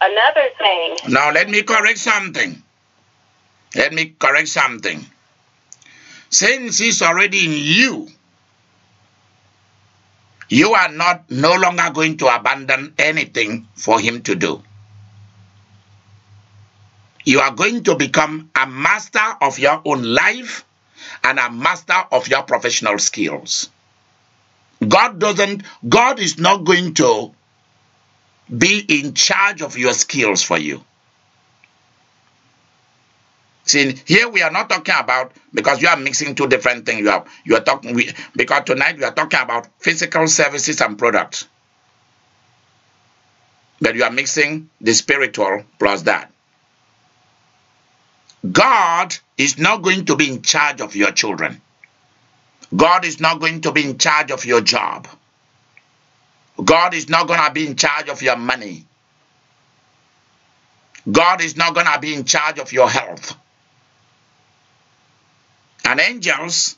Another thing. Now, let me correct something. Let me correct something. Since He's already in you, you are not no longer going to abandon anything for Him to do you are going to become a master of your own life and a master of your professional skills. God doesn't, God is not going to be in charge of your skills for you. See, here we are not talking about because you are mixing two different things. You are you are talking we, because tonight we are talking about physical services and products. But you are mixing the spiritual plus that. God is not going to be in charge of your children. God is not going to be in charge of your job. God is not going to be in charge of your money. God is not going to be in charge of your health. And angels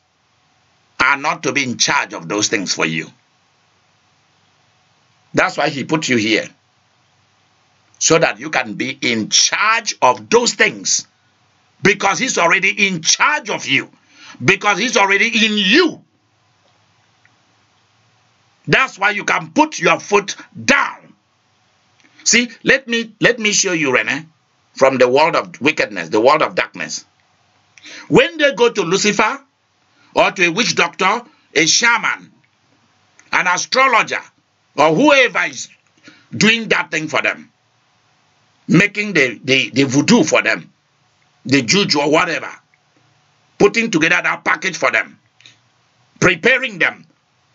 are not to be in charge of those things for you. That's why he put you here. So that you can be in charge of those things because he's already in charge of you, because he's already in you. That's why you can put your foot down See, let me let me show you, Rene, from the world of wickedness, the world of darkness. When they go to Lucifer or to a witch doctor, a shaman, an astrologer, or whoever is doing that thing for them, making the, the, the voodoo for them, the juju or whatever, putting together that package for them, preparing them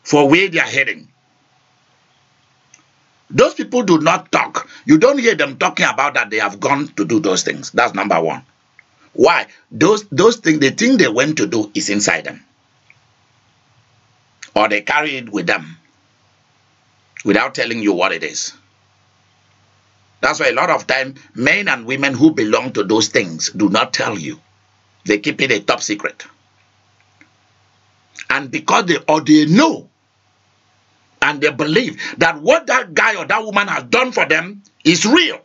for where they are heading. Those people do not talk. You don't hear them talking about that they have gone to do those things. That's number one. Why? Those those things, the thing they went to do is inside them. Or they carry it with them without telling you what it is. That's why a lot of time men and women who belong to those things do not tell you. They keep it a top secret. And because they or they know and they believe that what that guy or that woman has done for them is real.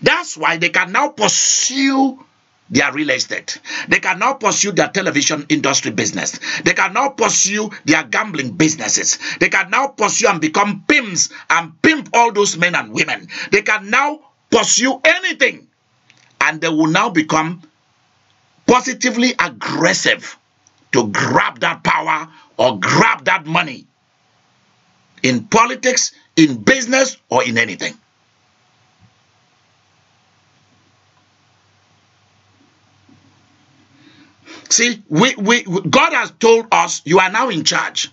That's why they can now pursue their real estate. They can now pursue their television industry business. They can now pursue their gambling businesses. They can now pursue and become pimps and pimp all those men and women. They can now pursue anything. And they will now become positively aggressive to grab that power or grab that money in politics, in business, or in anything. See, we, we, God has told us you are now in charge.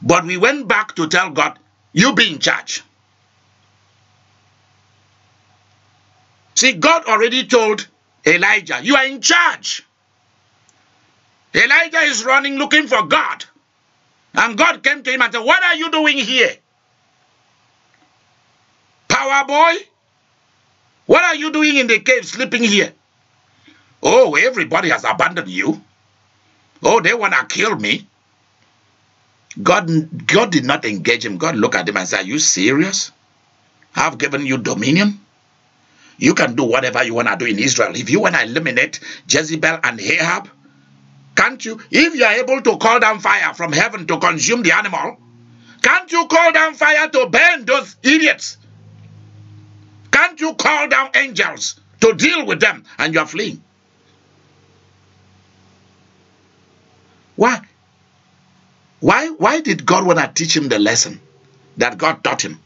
But we went back to tell God, you be in charge. See, God already told Elijah, you are in charge. Elijah is running looking for God. And God came to him and said, What are you doing here? Power boy? What are you doing in the cave sleeping here? Oh, everybody has abandoned you. Oh, they want to kill me. God, God did not engage him. God looked at him and said, Are you serious? I've given you dominion. You can do whatever you want to do in Israel. If you want to eliminate Jezebel and Ahab, can't you? If you are able to call down fire from heaven to consume the animal, can't you call down fire to burn those idiots? Can't you call down angels to deal with them and you are fleeing? Why? Why, why did God want to teach him the lesson that God taught him?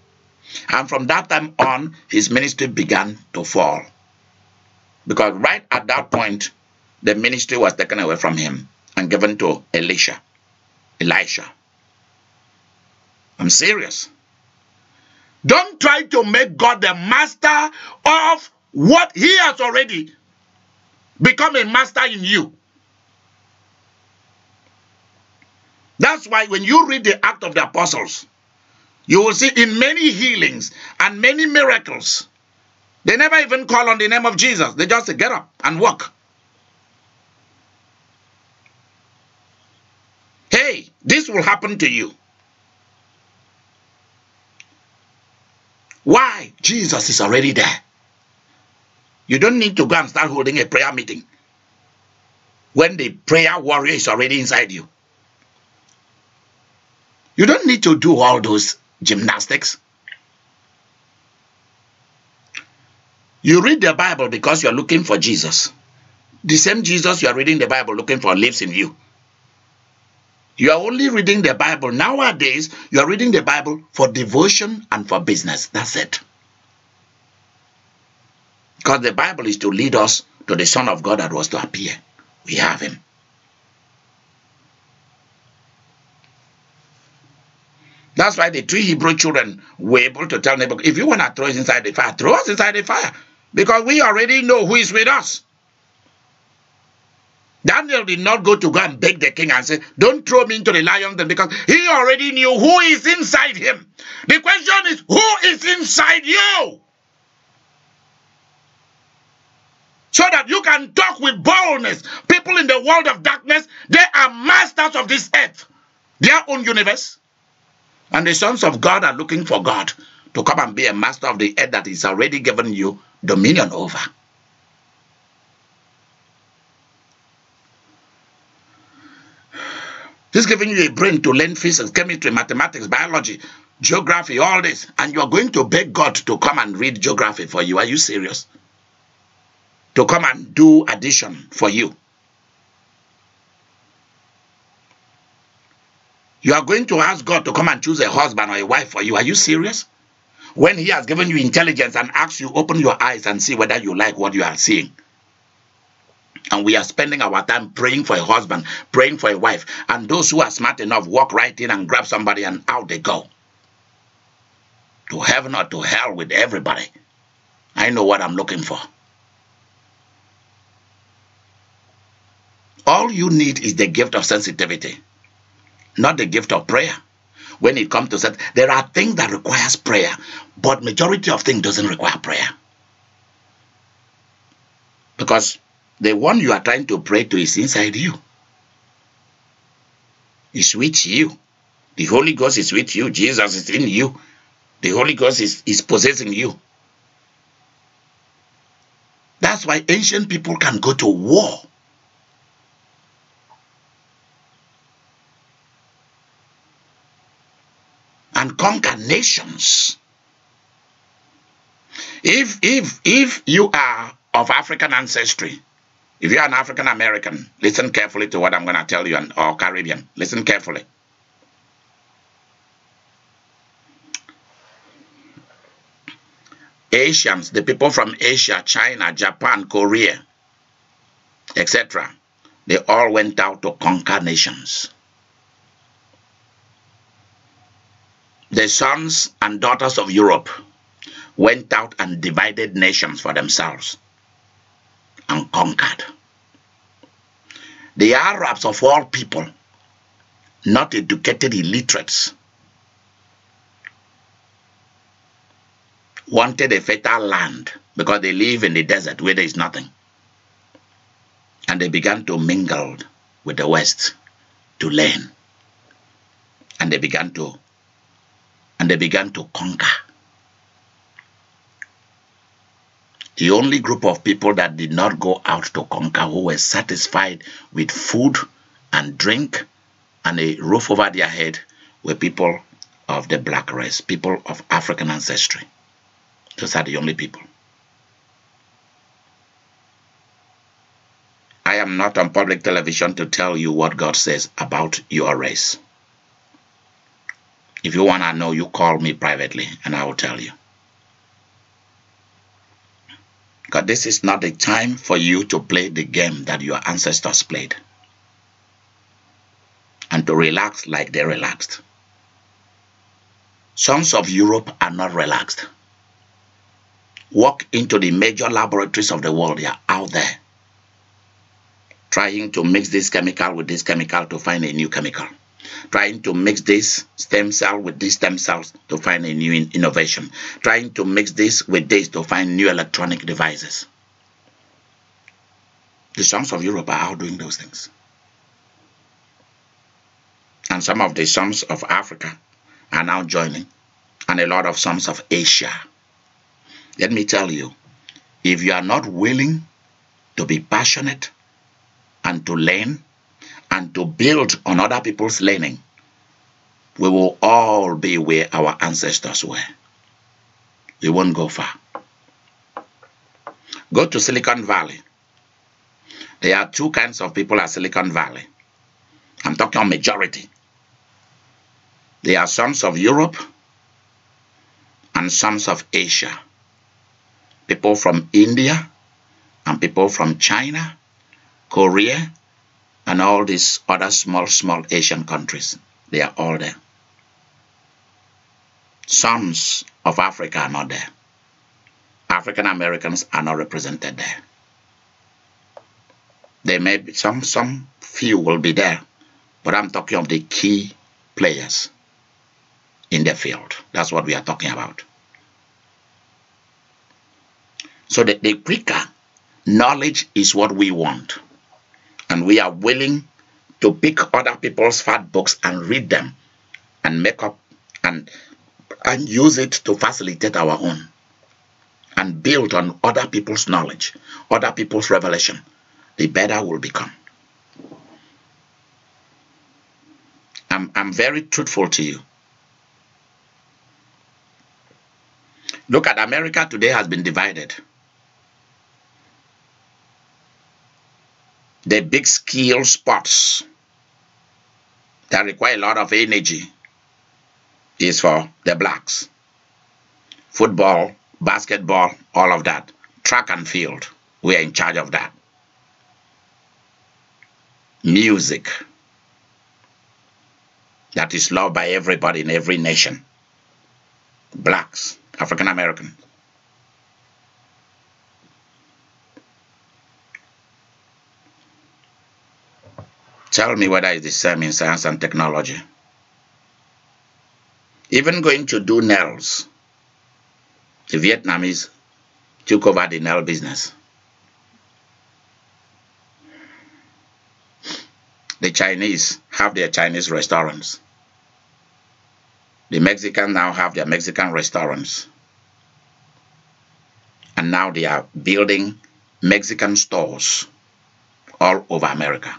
And from that time on, his ministry began to fall. Because right at that point, the ministry was taken away from him and given to Elisha, Elisha. I'm serious. Don't try to make God the master of what he has already become a master in you. That's why when you read the Act of the Apostles, you will see in many healings and many miracles, they never even call on the name of Jesus. They just say, get up and walk. Hey, this will happen to you. Why? Jesus is already there. You don't need to go and start holding a prayer meeting when the prayer warrior is already inside you. You don't need to do all those gymnastics. You read the Bible because you're looking for Jesus. The same Jesus you are reading the Bible looking for lives in you. You are only reading the Bible. Nowadays, you are reading the Bible for devotion and for business. That's it. Because the Bible is to lead us to the Son of God that was to appear. We have him. That's why the three Hebrew children were able to tell Nebuchadnezzar, if you want to throw us inside the fire, throw us inside the fire. Because we already know who is with us. Daniel did not go to go and beg the king and say, Don't throw me into the lion's den because he already knew who is inside him. The question is, who is inside you? So that you can talk with boldness. People in the world of darkness, they are masters of this earth, their own universe. And the sons of God are looking for God to come and be a master of the earth that is already given you dominion over. He's giving you a brain to learn physics, chemistry, mathematics, biology, geography, all this, and you're going to beg God to come and read geography for you. Are you serious? To come and do addition for you. You are going to ask God to come and choose a husband or a wife for you. Are you serious? When He has given you intelligence and asks you, open your eyes and see whether you like what you are seeing. And we are spending our time praying for a husband, praying for a wife. And those who are smart enough walk right in and grab somebody and out they go. To heaven or to hell with everybody. I know what I'm looking for. All you need is the gift of sensitivity, not the gift of prayer. When it comes to that, there are things that requires prayer, but majority of things doesn't require prayer. Because the one you are trying to pray to is inside you. It's with you. The Holy Ghost is with you. Jesus is in you. The Holy Ghost is, is possessing you. That's why ancient people can go to war. And conquer nations. If if if you are of African ancestry, if you're an African American, listen carefully to what I'm going to tell you, and, or Caribbean, listen carefully. Asians, the people from Asia, China, Japan, Korea, etc., they all went out to conquer nations. The sons and daughters of Europe went out and divided nations for themselves and conquered. The Arabs of all people, not educated illiterates, wanted a fertile land because they live in the desert where there is nothing. And they began to mingle with the West to learn. And they began to and they began to conquer. the only group of people that did not go out to conquer, who were satisfied with food and drink and a roof over their head, were people of the black race, people of African ancestry. Those are the only people. I am not on public television to tell you what God says about your race. If you want to know, you call me privately and I will tell you. Because this is not the time for you to play the game that your ancestors played. And to relax like they relaxed. Sons of Europe are not relaxed. Walk into the major laboratories of the world, they are out there. Trying to mix this chemical with this chemical to find a new chemical trying to mix this stem cell with these stem cells to find a new in innovation, trying to mix this with this to find new electronic devices. The sons of Europe are out doing those things. And some of the sons of Africa are now joining, and a lot of sons of Asia. Let me tell you, if you are not willing to be passionate and to learn and to build on other people's learning, we will all be where our ancestors were. We won't go far. Go to Silicon Valley. There are two kinds of people at Silicon Valley. I'm talking majority. They are sons of Europe and sons of Asia. People from India and people from China, Korea, and all these other small, small Asian countries. They are all there. Sons of Africa are not there. African Americans are not represented there. There may be some, some few will be there, but I'm talking of the key players in the field. That's what we are talking about. So the, the quicker knowledge is what we want and we are willing to pick other people's fat books and read them and make up and and use it to facilitate our own and build on other people's knowledge, other people's revelation, the better we'll become. I'm, I'm very truthful to you. Look at America today has been divided. The big skill sports that require a lot of energy is for the blacks. Football, basketball, all of that. Track and field, we are in charge of that. Music, that is loved by everybody in every nation. Blacks, African American. Tell me whether it's the same in science and technology. Even going to do nails, the Vietnamese took over the nail business. The Chinese have their Chinese restaurants. The Mexicans now have their Mexican restaurants. And now they are building Mexican stores all over America.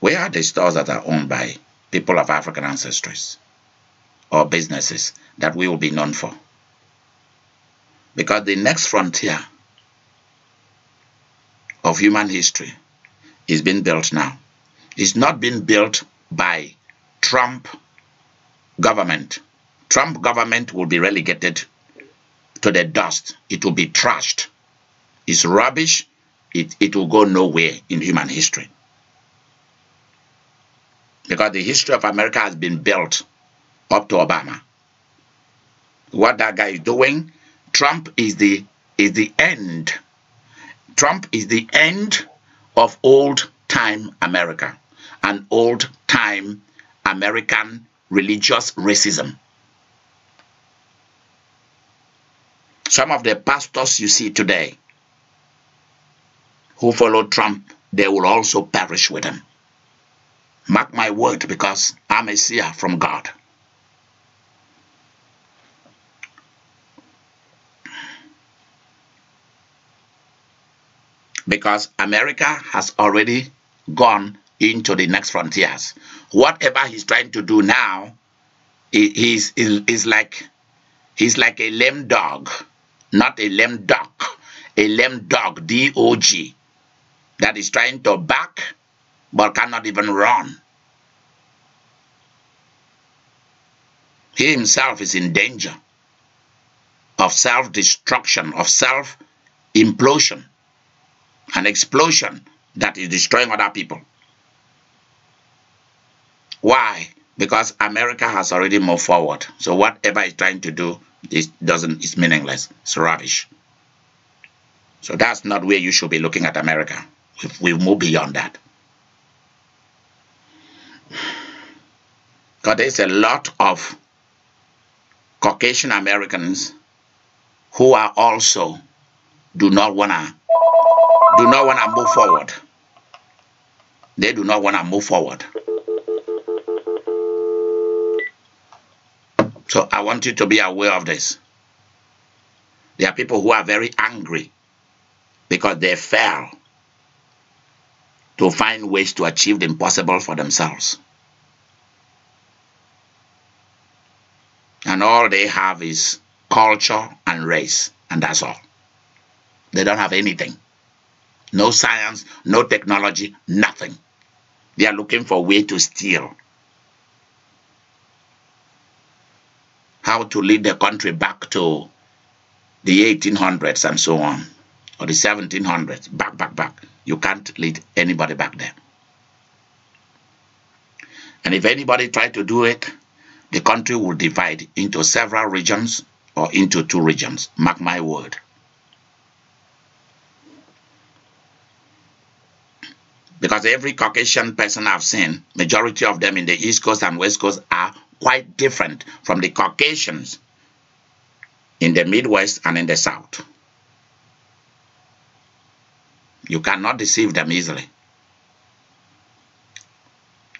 Where are the stores that are owned by people of African ancestries or businesses that we will be known for? Because the next frontier of human history is being built now. It's not being built by Trump government. Trump government will be relegated to the dust. It will be trashed. It's rubbish. It, it will go nowhere in human history. Because the history of America has been built up to Obama. What that guy is doing, Trump is the is the end. Trump is the end of old time America, and old time American religious racism. Some of the pastors you see today who follow Trump, they will also perish with him. Mark my word, because I'm a seer from God. Because America has already gone into the next frontiers. Whatever he's trying to do now, he's is like he's like a lame dog, not a lame duck, a lame dog, D-O-G, that is trying to back but cannot even run. He himself is in danger of self-destruction, of self-implosion, an explosion that is destroying other people. Why? Because America has already moved forward. So whatever it's trying to do, this doesn't it's meaningless. It's rubbish. So that's not where you should be looking at America. We've, we've moved beyond that. Because there's a lot of Caucasian Americans who are also do not wanna do not wanna move forward. They do not wanna move forward. So I want you to be aware of this. There are people who are very angry because they fail to find ways to achieve the impossible for themselves. And all they have is culture and race, and that's all. They don't have anything. No science, no technology, nothing. They are looking for a way to steal how to lead the country back to the 1800s and so on, or the 1700s, back, back, back. You can't lead anybody back there. And if anybody try to do it, the country will divide into several regions or into two regions. Mark my word. Because every Caucasian person I've seen, majority of them in the East Coast and West Coast are quite different from the Caucasians in the Midwest and in the South. You cannot deceive them easily.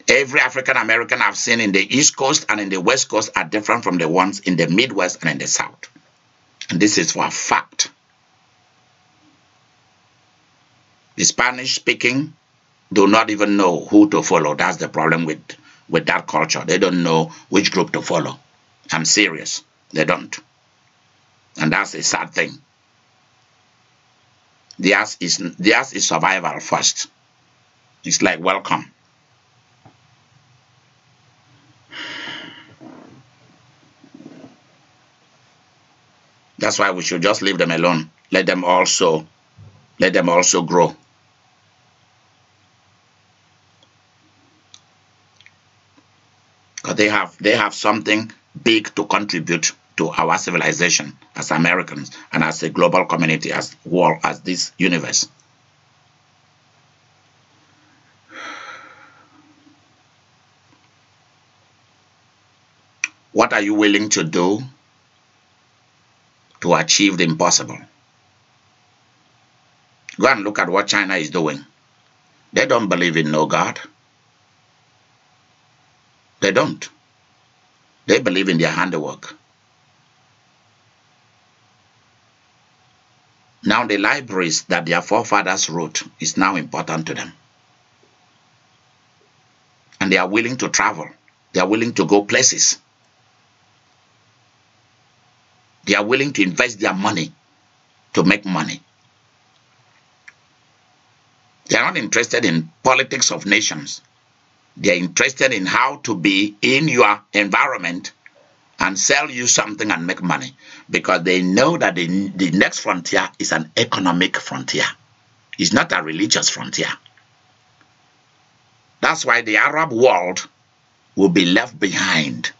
Every African American I've seen in the East Coast and in the West Coast are different from the ones in the Midwest and in the South. And this is for a fact. The Spanish speaking do not even know who to follow. That's the problem with with that culture. They don't know which group to follow. I'm serious. They don't. And that's a sad thing. Theirs is, theirs is survival first. It's like welcome. That's why we should just leave them alone. Let them also, let them also grow. Because they have they have something big to contribute to our civilization as Americans and as a global community, as world, as this universe. What are you willing to do to achieve the impossible? Go and look at what China is doing. They don't believe in no God. They don't. They believe in their handiwork. Now the libraries that their forefathers wrote is now important to them. And they are willing to travel. They are willing to go places. They are willing to invest their money to make money. They are not interested in politics of nations. They are interested in how to be in your environment and sell you something and make money because they know that the, the next frontier is an economic frontier. It's not a religious frontier. That's why the Arab world will be left behind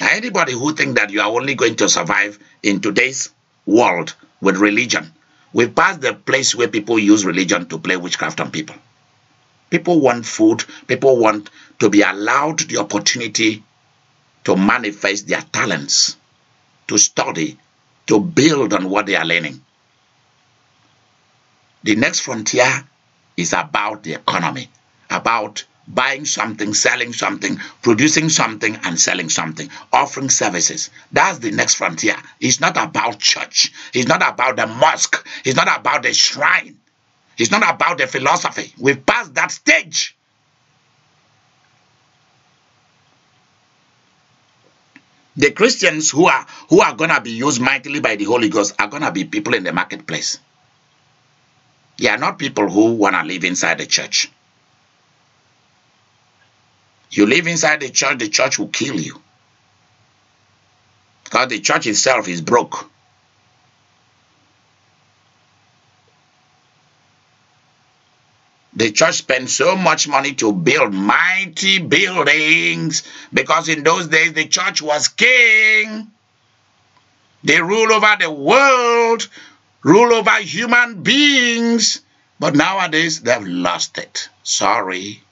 Anybody who think that you are only going to survive in today's world with religion, we've passed the place where people use religion to play witchcraft on people. People want food. People want to be allowed the opportunity to manifest their talents, to study, to build on what they are learning. The next frontier is about the economy, about buying something, selling something, producing something, and selling something, offering services. That's the next frontier. It's not about church. It's not about the mosque. It's not about the shrine. It's not about the philosophy. We've passed that stage. The Christians who are who are gonna be used mightily by the Holy Ghost are gonna be people in the marketplace. They are not people who wanna live inside the church. You live inside the church, the church will kill you. Because the church itself is broke. The church spent so much money to build mighty buildings because in those days the church was king. They rule over the world, rule over human beings. But nowadays they've lost it. Sorry.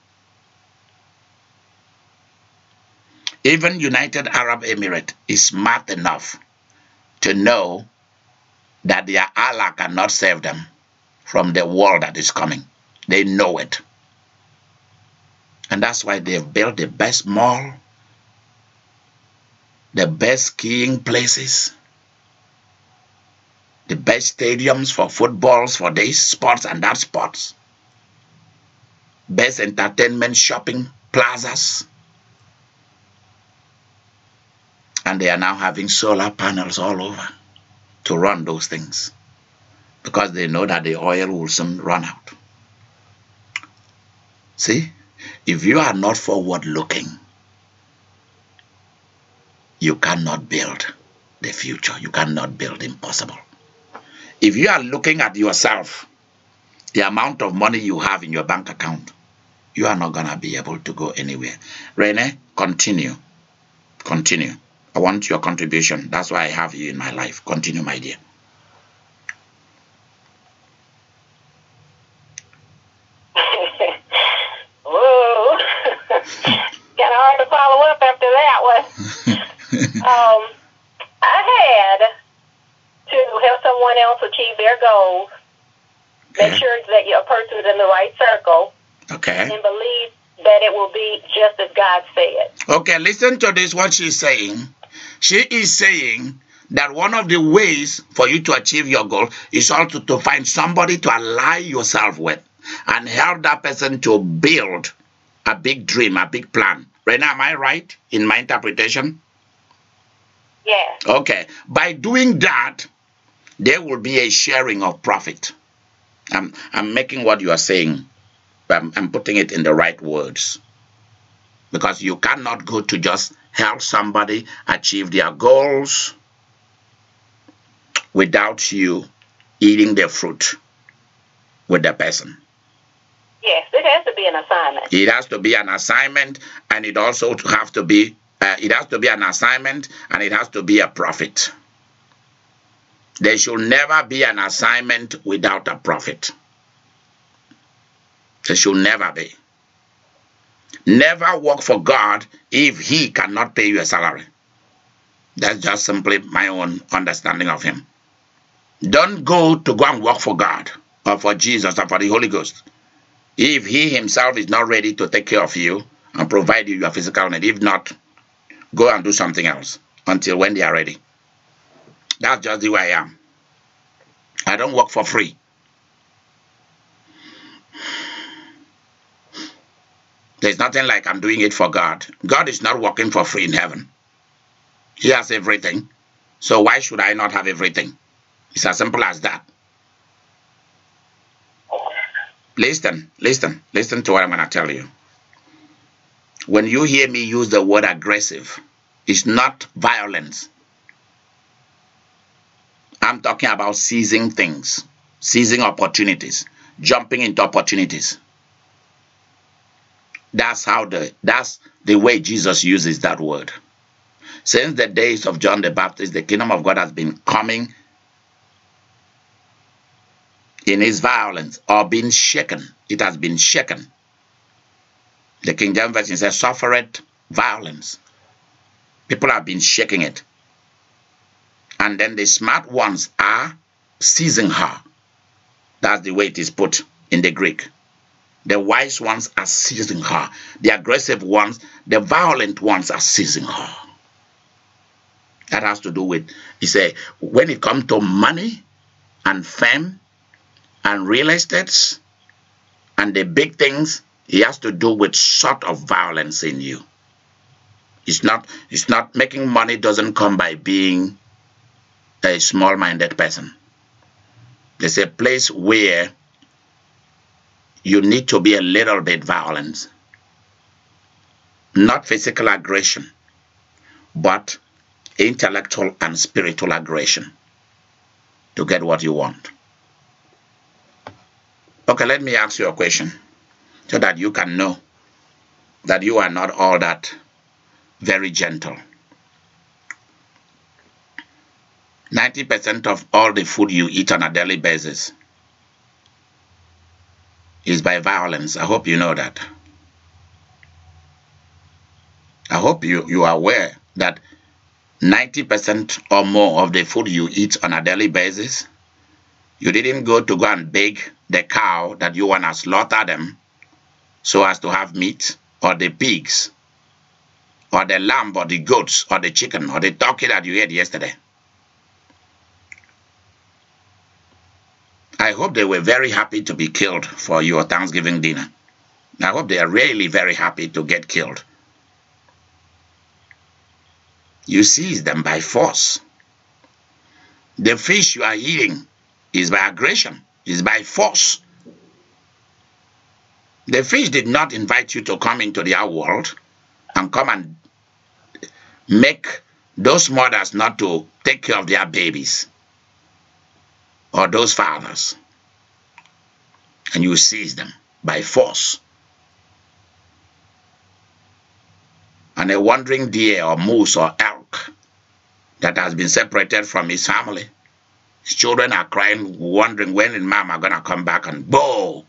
Even United Arab Emirates is smart enough to know that their Allah cannot save them from the war that is coming. They know it. And that's why they've built the best mall, the best skiing places, the best stadiums for footballs, for these sports and that sports, best entertainment shopping plazas, And they are now having solar panels all over to run those things because they know that the oil will soon run out. See, if you are not forward looking, you cannot build the future. You cannot build impossible. If you are looking at yourself, the amount of money you have in your bank account, you are not going to be able to go anywhere. Rene, continue. Continue. I want your contribution. That's why I have you in my life. Continue, my dear. Whoa. Kind of hard to follow up after that one. um, I had to help someone else achieve their goals, Okay. make sure that your person is in the right circle, Okay. and believe that it will be just as God said. Okay, listen to this what she's saying. She is saying that one of the ways for you to achieve your goal is also to find somebody to ally yourself with and help that person to build a big dream, a big plan. Right now, am I right in my interpretation? Yes. Okay. By doing that, there will be a sharing of profit. I'm, I'm making what you are saying, I'm, I'm putting it in the right words. Because you cannot go to just help somebody achieve their goals without you eating the fruit with the person. Yes, it has to be an assignment. It has to be an assignment, and it also have to be uh, it has to be an assignment, and it has to be a profit. There should never be an assignment without a profit. There should never be. Never work for God if He cannot pay you a salary. That's just simply my own understanding of Him. Don't go to go and work for God or for Jesus or for the Holy Ghost if He Himself is not ready to take care of you and provide you your physical need. If not, go and do something else until when they are ready. That's just the way I am. I don't work for free. There's nothing like I'm doing it for God. God is not working for free in heaven. He has everything. So why should I not have everything? It's as simple as that. Listen, listen, listen to what I'm going to tell you. When you hear me use the word aggressive, it's not violence. I'm talking about seizing things, seizing opportunities, jumping into opportunities. That's how the that's the way Jesus uses that word. Since the days of John the Baptist, the kingdom of God has been coming in its violence or being shaken. It has been shaken. The King James Version says, suffered violence. People have been shaking it. And then the smart ones are seizing her. That's the way it is put in the Greek. The wise ones are seizing her. The aggressive ones, the violent ones are seizing her. That has to do with, he said, when it comes to money and fame and real estates and the big things, it has to do with sort of violence in you. It's not, it's not making money doesn't come by being a small-minded person. There's a place where you need to be a little bit violent. Not physical aggression, but intellectual and spiritual aggression to get what you want. Okay, let me ask you a question so that you can know that you are not all that very gentle. 90% of all the food you eat on a daily basis is by violence. I hope you know that. I hope you, you are aware that 90% or more of the food you eat on a daily basis, you didn't go to go and beg the cow that you want to slaughter them so as to have meat, or the pigs, or the lamb, or the goats, or the chicken, or the turkey that you ate yesterday. I hope they were very happy to be killed for your Thanksgiving dinner. I hope they are really very happy to get killed. You seize them by force. The fish you are eating is by aggression, is by force. The fish did not invite you to come into their world and come and make those mothers not to take care of their babies or those fathers. And you seize them by force. And a wandering deer or moose or elk that has been separated from his family. His children are crying, wondering when is mama gonna come back and boom,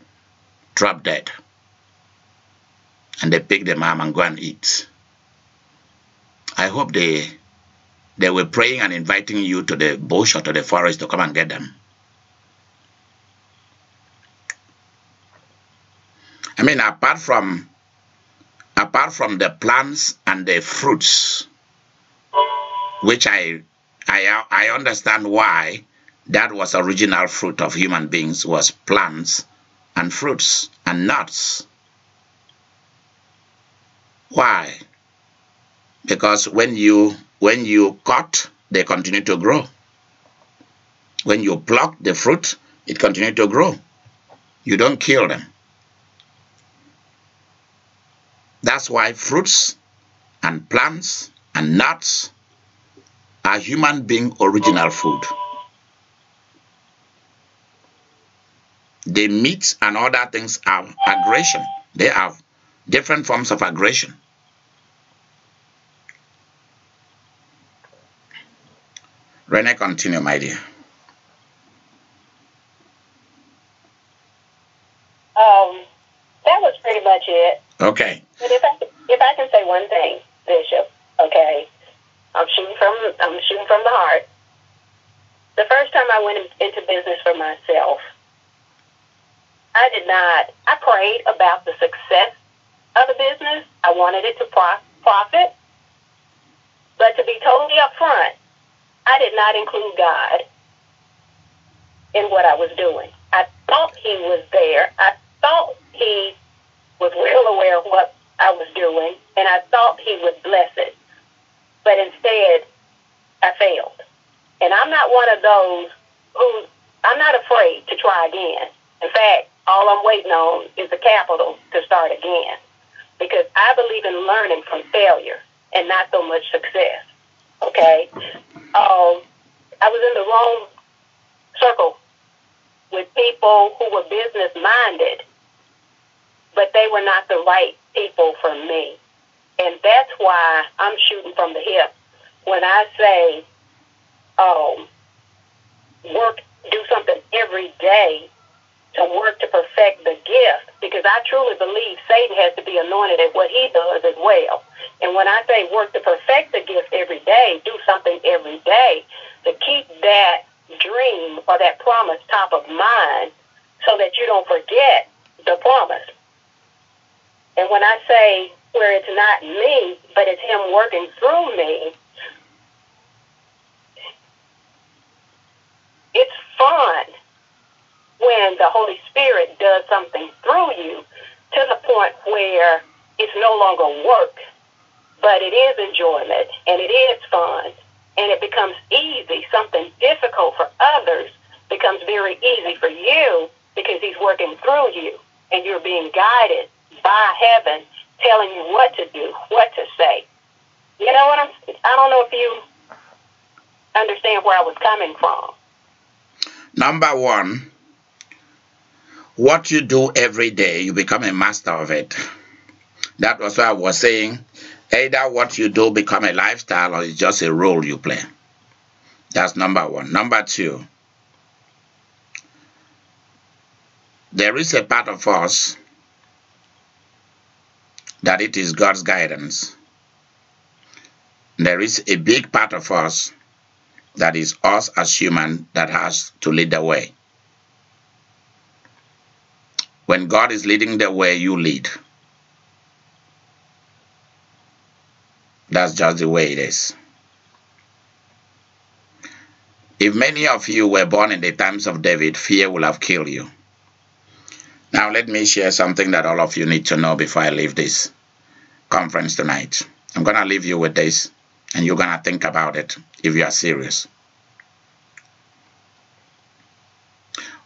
drop dead. And they pick the mom and go and eat. I hope they they were praying and inviting you to the bush or to the forest to come and get them. I mean, apart from apart from the plants and the fruits, which I I I understand why that was original fruit of human beings was plants and fruits and nuts. Why? Because when you when you cut, they continue to grow. When you pluck the fruit, it continues to grow. You don't kill them. That's why fruits and plants and nuts are human being original food. The meat and other things are aggression. They have different forms of aggression. Rene, continue, my dear. Um, that was pretty much it. Okay. But if I if I can say one thing, Bishop, okay, I'm shooting from I'm shooting from the heart. The first time I went into business for myself, I did not. I prayed about the success of the business. I wanted it to pro- profit, but to be totally upfront, I did not include God in what I was doing. I thought He was there. I thought He was well aware of what I was doing, and I thought He would bless it. But instead, I failed. And I'm not one of those who, I'm not afraid to try again. In fact, all I'm waiting on is the capital to start again. Because I believe in learning from failure and not so much success. Okay? Um, I was in the wrong circle with people who were business minded, but they were not the right people for me. And that's why I'm shooting from the hip when I say, um, work, do something every day to work to perfect the gift, because I truly believe Satan has to be anointed at what he does as well. And when I say work to perfect the gift every day, do something every day to keep that dream or that promise top of mind so that you don't forget the promise. And when I say where it's not me, but it's him working through me, it's fun when the Holy Spirit does something through you to the point where it's no longer work, but it is enjoyment and it is fun and it becomes easy. Something difficult for others becomes very easy for you because he's working through you and you're being guided by heaven telling you what to do, what to say. You know what I'm I don't know if you understand where I was coming from. Number one, what you do every day, you become a master of it. That was what I was saying. Either what you do become a lifestyle or it's just a role you play. That's number one. Number two, there is a part of us that it is God's guidance. There is a big part of us that is us as human that has to lead the way. When God is leading the way, you lead. That's just the way it is. If many of you were born in the times of David, fear will have killed you. Now, let me share something that all of you need to know before I leave this conference tonight. I'm going to leave you with this, and you're going to think about it if you are serious.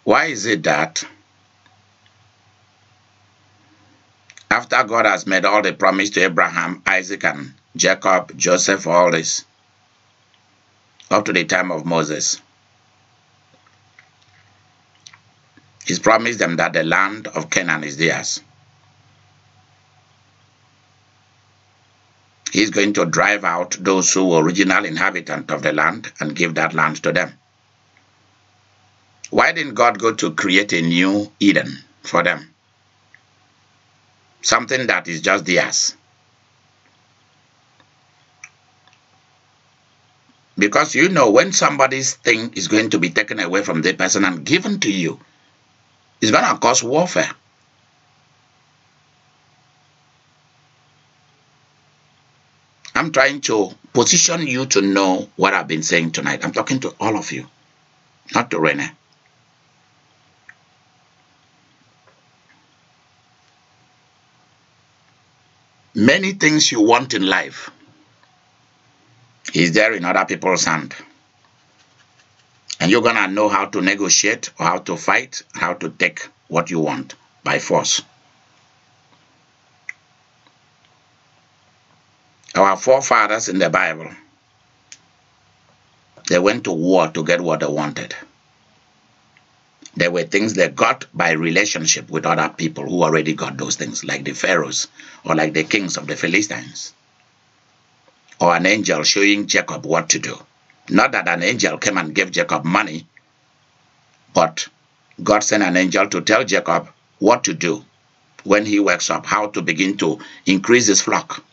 Why is it that after God has made all the promise to Abraham, Isaac, and Jacob, Joseph, all this, up to the time of Moses, He's promised them that the land of Canaan is theirs. He's going to drive out those who were original inhabitants of the land and give that land to them. Why didn't God go to create a new Eden for them? Something that is just theirs. Because you know when somebody's thing is going to be taken away from the person and given to you, it's going to cause warfare. I'm trying to position you to know what I've been saying tonight. I'm talking to all of you, not to Rene. Many things you want in life is there in other people's hand. And you're going to know how to negotiate or how to fight, how to take what you want by force. Our forefathers in the Bible, they went to war to get what they wanted. There were things they got by relationship with other people who already got those things, like the pharaohs or like the kings of the Philistines. Or an angel showing Jacob what to do. Not that an angel came and gave Jacob money, but God sent an angel to tell Jacob what to do when he wakes up, how to begin to increase his flock.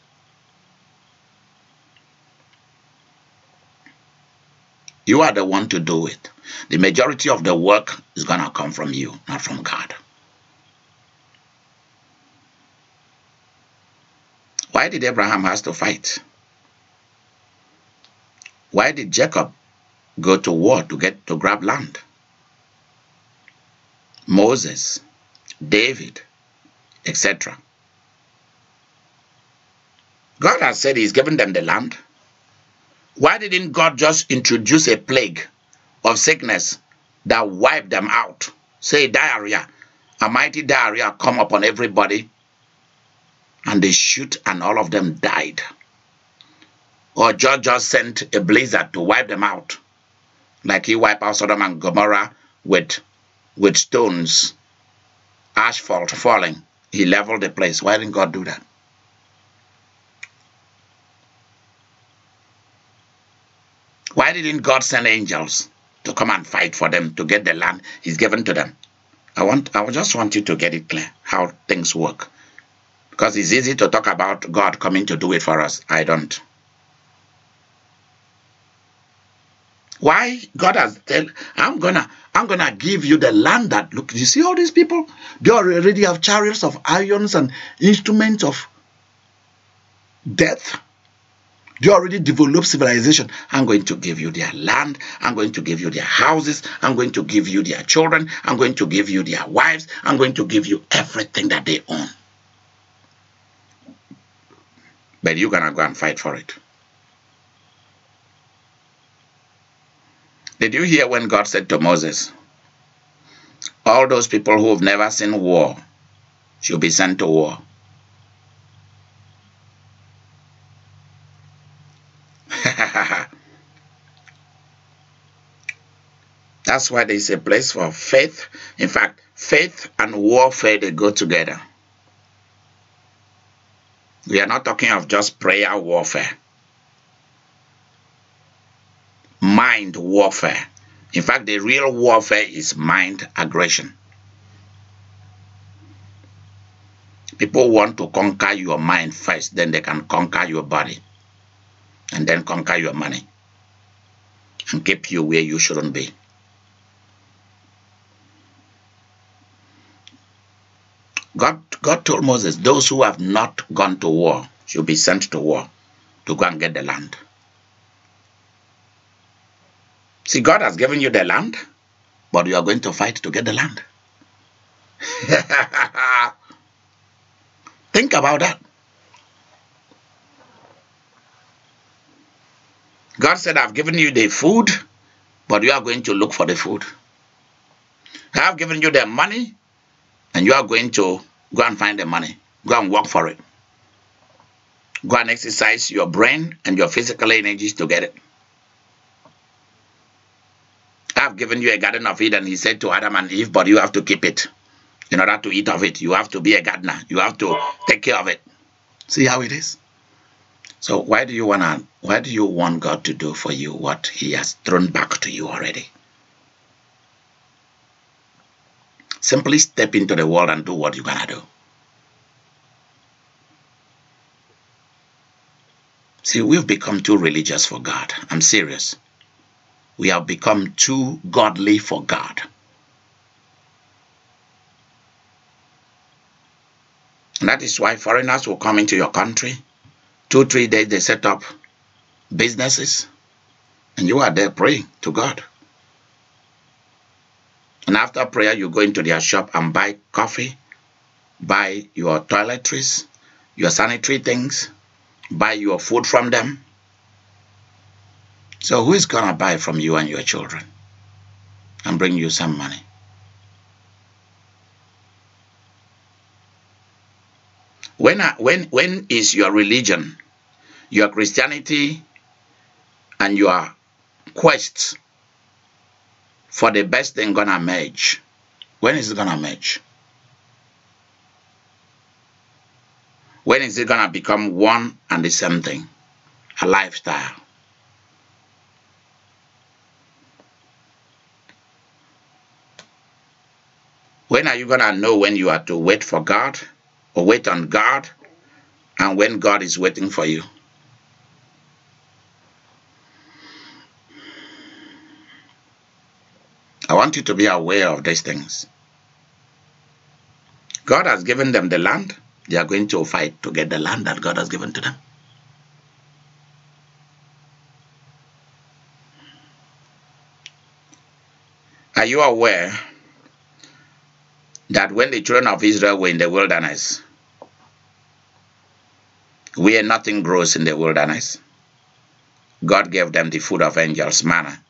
You are the one to do it. The majority of the work is going to come from you, not from God. Why did Abraham has to fight? Why did Jacob go to war to get to grab land? Moses, David, etc. God has said he's given them the land. Why didn't God just introduce a plague of sickness that wiped them out? Say diarrhea. A mighty diarrhea come upon everybody and they shoot and all of them died. Or God just sent a blizzard to wipe them out. Like he wiped out Sodom and Gomorrah with, with stones, asphalt falling. He leveled the place. Why didn't God do that? Why didn't God send angels to come and fight for them to get the land He's given to them? I want I just want you to get it clear how things work. Because it's easy to talk about God coming to do it for us. I don't. Why God has tell I'm gonna I'm gonna give you the land that look you see all these people they already have chariots of irons and instruments of death they already developed civilization. I'm going to give you their land. I'm going to give you their houses. I'm going to give you their children. I'm going to give you their wives. I'm going to give you everything that they own. But you're going to go and fight for it. Did you hear when God said to Moses, all those people who have never seen war should be sent to war? That's why there's a place for faith. In fact, faith and warfare, they go together. We are not talking of just prayer warfare. Mind warfare. In fact, the real warfare is mind aggression. People want to conquer your mind first, then they can conquer your body, and then conquer your money, and keep you where you shouldn't be. God, God told Moses, those who have not gone to war should be sent to war to go and get the land. See, God has given you the land, but you are going to fight to get the land. Think about that. God said, I've given you the food, but you are going to look for the food. I have given you the money, and you are going to go and find the money. Go and work for it. Go and exercise your brain and your physical energies to get it. I've given you a garden of Eden, he said to Adam and Eve, but you have to keep it. In order to eat of it, you have to be a gardener. You have to take care of it. See how it is? So why do you wanna why do you want God to do for you what he has thrown back to you already? Simply step into the world and do what you're gonna do. See, we've become too religious for God. I'm serious. We have become too godly for God. And that is why foreigners will come into your country. Two, three days they set up businesses. And you are there praying to God. And after prayer, you go into their shop and buy coffee, buy your toiletries, your sanitary things, buy your food from them. So who is gonna buy from you and your children and bring you some money? When, when, when is your religion, your Christianity, and your quest for the best thing gonna merge? When is it gonna merge? When is it gonna become one and the same thing? A lifestyle. When are you gonna know when you are to wait for God or wait on God and when God is waiting for you? I want you to be aware of these things. God has given them the land. They are going to fight to get the land that God has given to them. Are you aware that when the children of Israel were in the wilderness, where nothing grows in the wilderness, God gave them the food of angels, manna,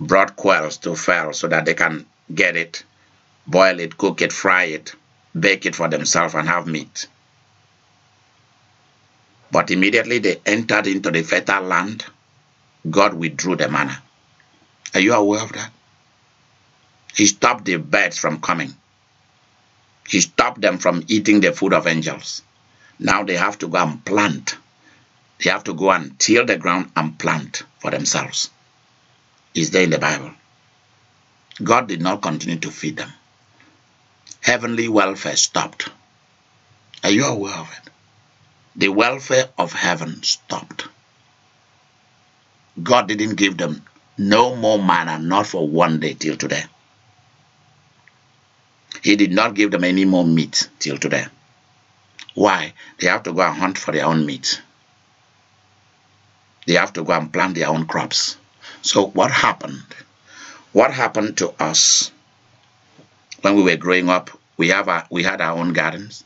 brought quails to Pharaoh so that they can get it, boil it, cook it, fry it, bake it for themselves, and have meat. But immediately they entered into the fertile land, God withdrew the manna. Are you aware of that? He stopped the birds from coming. He stopped them from eating the food of angels. Now they have to go and plant. They have to go and till the ground and plant for themselves. Is there in the Bible? God did not continue to feed them. Heavenly welfare stopped. Are you aware of it? The welfare of heaven stopped. God didn't give them no more manna, not for one day till today. He did not give them any more meat till today. Why? They have to go and hunt for their own meat. They have to go and plant their own crops. So what happened? What happened to us when we were growing up? We have our, we had our own gardens.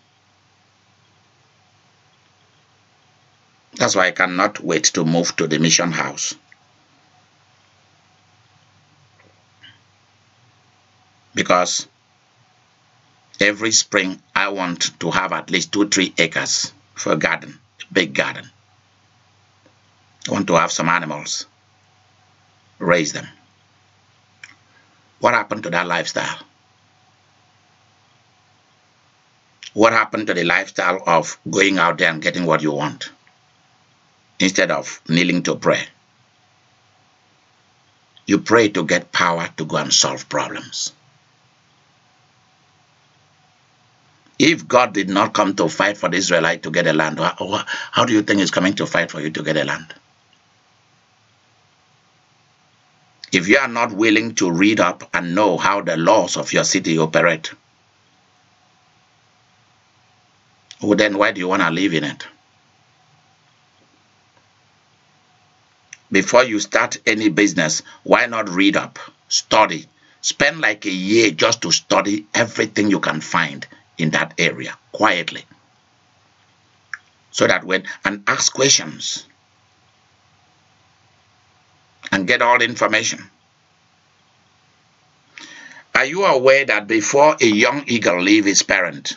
That's why I cannot wait to move to the mission house. Because every spring I want to have at least two, three acres for a garden, a big garden. I want to have some animals, raise them. What happened to that lifestyle? What happened to the lifestyle of going out there and getting what you want instead of kneeling to pray? You pray to get power to go and solve problems. If God did not come to fight for the Israelite to get a land, how, do you think He's coming to fight for you to get a land? If you are not willing to read up and know how the laws of your city operate, well, then why do you want to live in it? Before you start any business, why not read up, study, spend like a year just to study everything you can find in that area quietly. So that when, and ask questions and get all the information. Are you aware that before a young eagle leave his parent,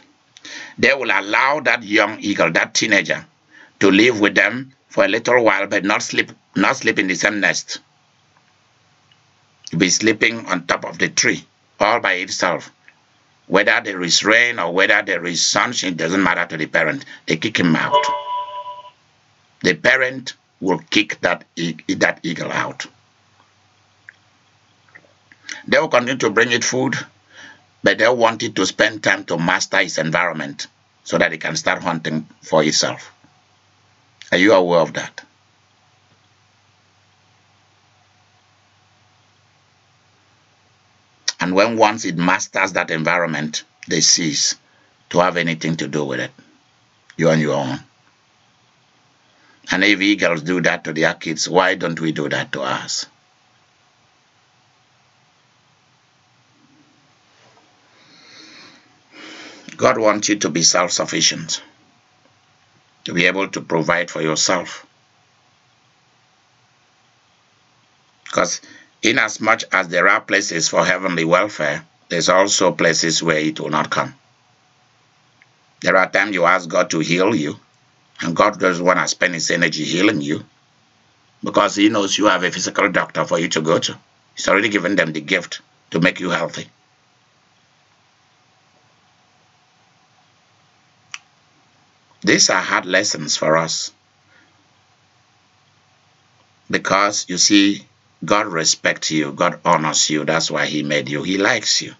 they will allow that young eagle, that teenager, to live with them for a little while, but not sleep, not sleep in the same nest. Be sleeping on top of the tree, all by itself. Whether there is rain or whether there is sunshine, it doesn't matter to the parent. They kick him out. The parent will kick that, that eagle out. They will continue to bring it food, but they want it to spend time to master its environment so that it can start hunting for itself. Are you aware of that? And when once it masters that environment, they cease to have anything to do with it. You're on your own. And if eagles do that to their kids, why don't we do that to us? God wants you to be self sufficient, to be able to provide for yourself. Because, inasmuch as there are places for heavenly welfare, there's also places where it will not come. There are times you ask God to heal you, and God doesn't want to spend his energy healing you because he knows you have a physical doctor for you to go to. He's already given them the gift to make you healthy. These are hard lessons for us. Because you see, God respects you, God honors you. That's why He made you. He likes you.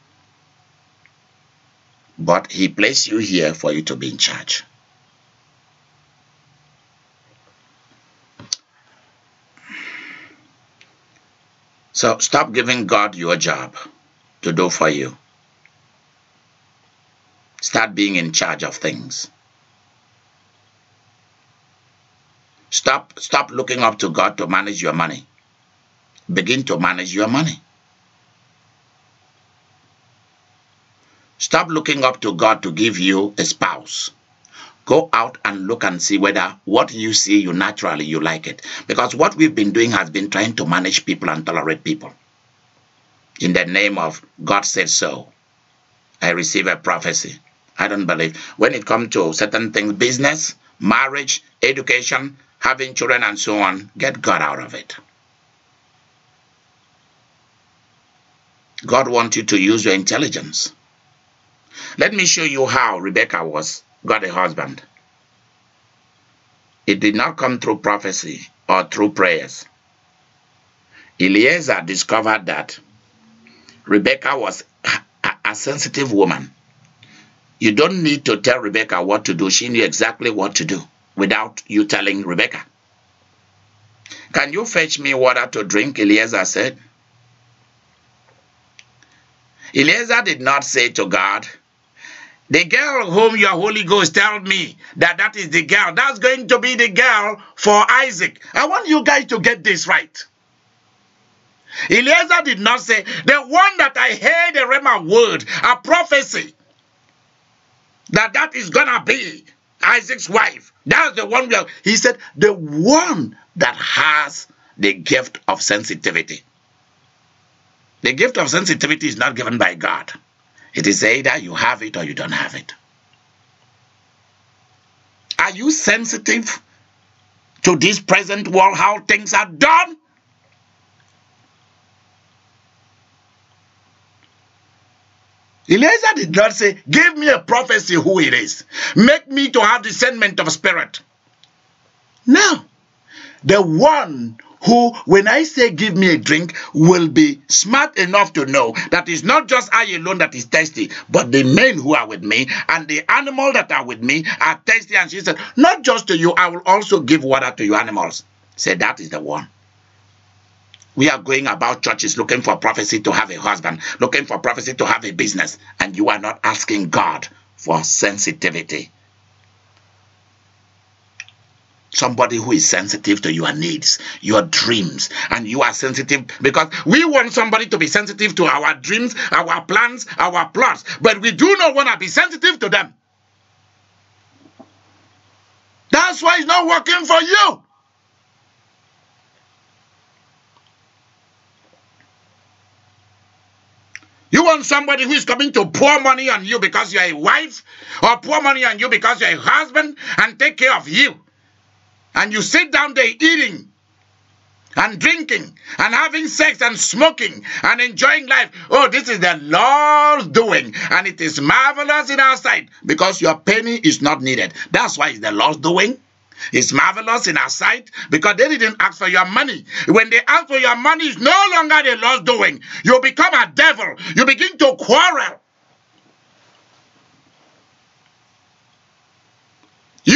But He placed you here for you to be in charge. So stop giving God your job to do for you. Start being in charge of things. Stop stop looking up to God to manage your money. Begin to manage your money. Stop looking up to God to give you a spouse. Go out and look and see whether what you see you naturally you like it. Because what we've been doing has been trying to manage people and tolerate people. In the name of god said so. I receive a prophecy. I don't believe. When it comes to certain things business marriage education having children and so on get god out of it god wants you to use your intelligence let me show you how rebecca was got a husband. It did not come through prophecy or through prayers. Eliezer discovered that Rebecca was a, a, sensitive woman. You don't need to tell Rebecca what to do. She knew exactly what to do without you telling Rebecca. Can you fetch me water to drink? Eliezer said. Eliezer did not say to God, the girl whom your Holy Ghost tell me that that is the girl, that's going to be the girl for Isaac. I want you guys to get this right. Eliezer did not say, the one that I heard a Rhema word, a prophecy, that that is going to be Isaac's wife. That's the one. He said, the one that has the gift of sensitivity. The gift of sensitivity is not given by God. It is either you have it or you don't have it. Are you sensitive to this present world, how things are done? Elijah did not say, Give me a prophecy who it is. Make me to have discernment of spirit. No. The one who, when I say give me a drink, will be smart enough to know that it's not just I alone that is thirsty, but the men who are with me and the animals that are with me are thirsty. And she said, Not just to you, I will also give water to your animals. Say, That is the one. We are going about churches looking for prophecy to have a husband, looking for prophecy to have a business, and you are not asking God for sensitivity somebody who is sensitive to your needs, your dreams, and you are sensitive because we want somebody to be sensitive to our dreams, our plans, our plots, but we do not want to be sensitive to them. That's why it's not working for you. You want somebody who is coming to pour money on you because you're a wife, or pour money on you because you're a husband and take care of you and you sit down there eating and drinking and having sex and smoking and enjoying life. Oh, this is the Lord's doing, and it is marvelous in our sight because your penny is not needed. That's why it's the Lord's doing. It's marvelous in our sight because they didn't ask for your money. When they ask for your money, it's no longer the Lord's doing. You become a devil. You begin to quarrel.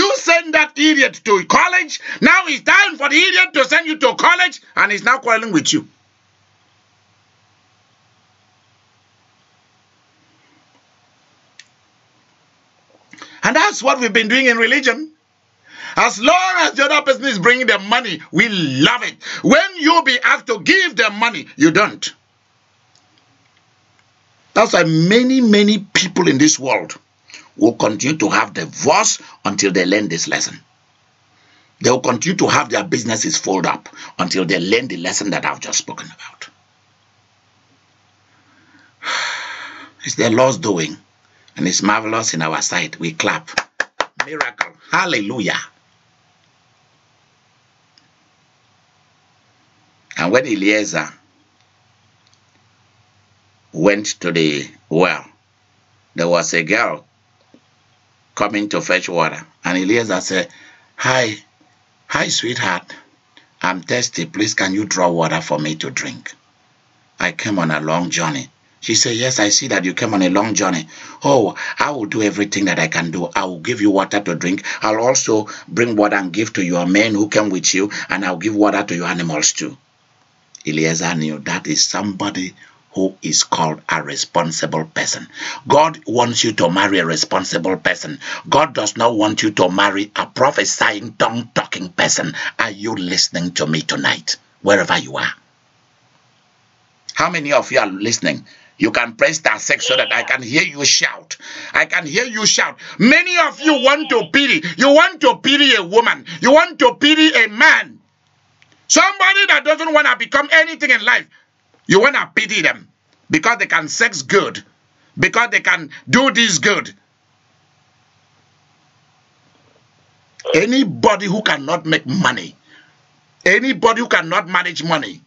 You send that idiot to college. Now it's time for the idiot to send you to college, and he's now quarreling with you. And that's what we've been doing in religion. As long as the other person is bringing the money, we love it. When you be asked to give them money, you don't. That's why many, many people in this world will continue to have divorce until they learn this lesson. They will continue to have their businesses fold up until they learn the lesson that I've just spoken about. It's the Lord's doing, and it's marvelous in our sight. We clap. Miracle. Hallelujah. And when Eliezer went to the well, there was a girl coming to fetch water. And Eliezer said, Hi, hi, sweetheart. I'm thirsty. Please, can you draw water for me to drink? I came on a long journey. She said, Yes, I see that you came on a long journey. Oh, I will do everything that I can do. I will give you water to drink. I'll also bring water and give to your men who came with you, and I'll give water to your animals too. Eliezer knew that is somebody who is called a responsible person. God wants you to marry a responsible person. God does not want you to marry a prophesying, tongue talking person. Are you listening to me tonight, wherever you are? How many of you are listening? You can press that six so that I can hear you shout. I can hear you shout. Many of you want to pity. You want to pity a woman. You want to pity a man. Somebody that doesn't want to become anything in life. You want to pity them because they can sex good, because they can do this good. Anybody who cannot make money, anybody who cannot manage money,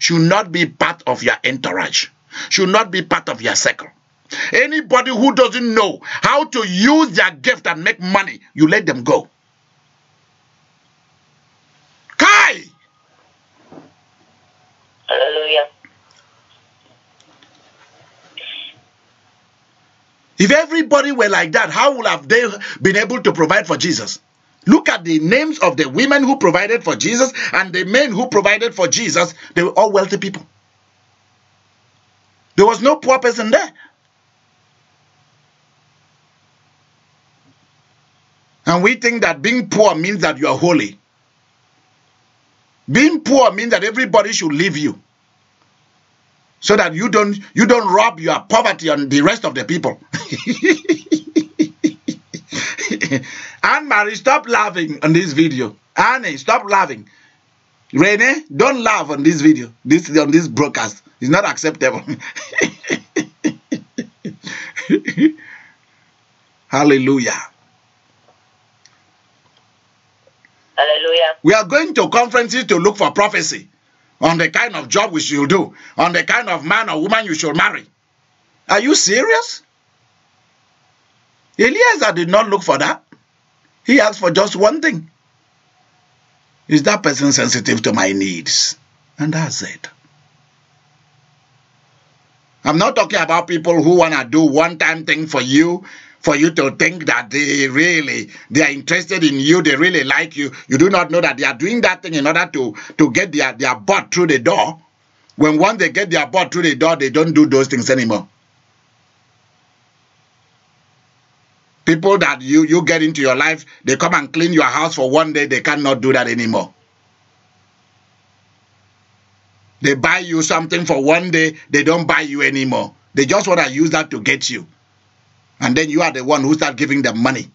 should not be part of your entourage, should not be part of your circle. Anybody who doesn't know how to use their gift and make money, you let them go. Kai! Hallelujah. If everybody were like that, how would have they been able to provide for Jesus? Look at the names of the women who provided for Jesus and the men who provided for Jesus. They were all wealthy people. There was no poor person there. And we think that being poor means that you are holy. Being poor means that everybody should leave you. So that you don't you don't rob your poverty on the rest of the people. Anne Marie, stop laughing on this video. Annie, stop laughing. Rene, don't laugh on this video. This on this broadcast. It's not acceptable. Hallelujah. Hallelujah. We are going to conferences to look for prophecy on the kind of job we should do, on the kind of man or woman you should marry. Are you serious? Eliezer did not look for that. He asked for just one thing. Is that person sensitive to my needs? And that's it. I'm not talking about people who want to do one-time thing for you, for you to think that they really they are interested in you, they really like you. You do not know that they are doing that thing in order to to get their their butt through the door. When once they get their butt through the door, they don't do those things anymore. People that you you get into your life, they come and clean your house for one day, they cannot do that anymore. They buy you something for one day, they don't buy you anymore. They just want to use that to get you. And then you are the one who start giving them money.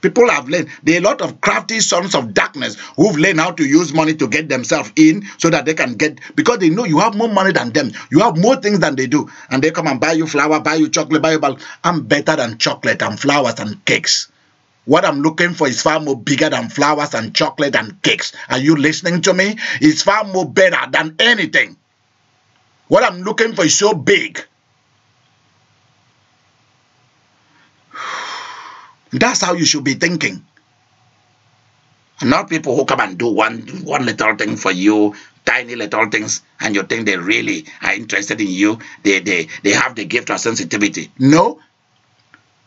People have learned. There are a lot of crafty sons of darkness who've learned how to use money to get themselves in so that they can get, because they know you have more money than them. You have more things than they do. And they come and buy you flour, buy you chocolate, buy you, bal- I'm better than chocolate and flowers and cakes. What I'm looking for is far more bigger than flowers and chocolate and cakes. Are you listening to me? It's far more better than anything. What I'm looking for is so big. That's how you should be thinking. And not people who come and do one one little thing for you, tiny little things, and you think they really are interested in you. They they they have the gift of sensitivity. No.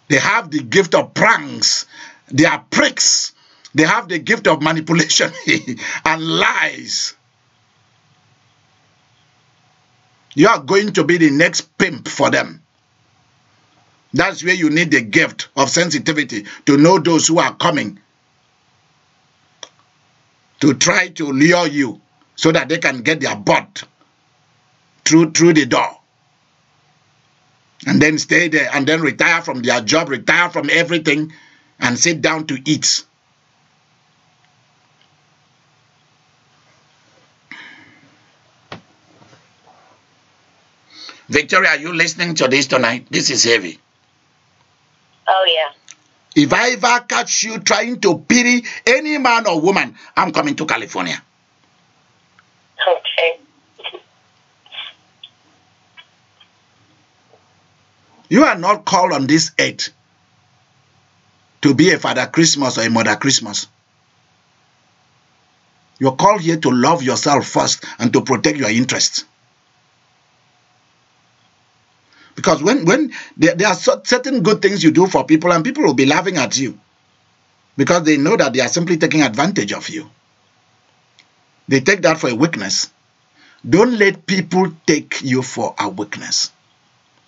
They have the gift of pranks. They are pricks. They have the gift of manipulation and lies. You are going to be the next pimp for them. That's where you need the gift of sensitivity to know those who are coming to try to lure you so that they can get their butt through through the door. and then stay there and then retire from their job, retire from everything, and sit down to eat. Victoria, are you listening to this tonight? This is heavy. Oh yeah. If I ever catch you trying to pity any man or woman, I'm coming to California. Okay. You are not called on this earth to be a Father Christmas or a Mother Christmas. You're called here to love yourself first and to protect your interests. Because when, when there, there are certain good things you do for people and people will be laughing at you because they know that they are simply taking advantage of you. They take that for a weakness. Don't let people take you for a weakness.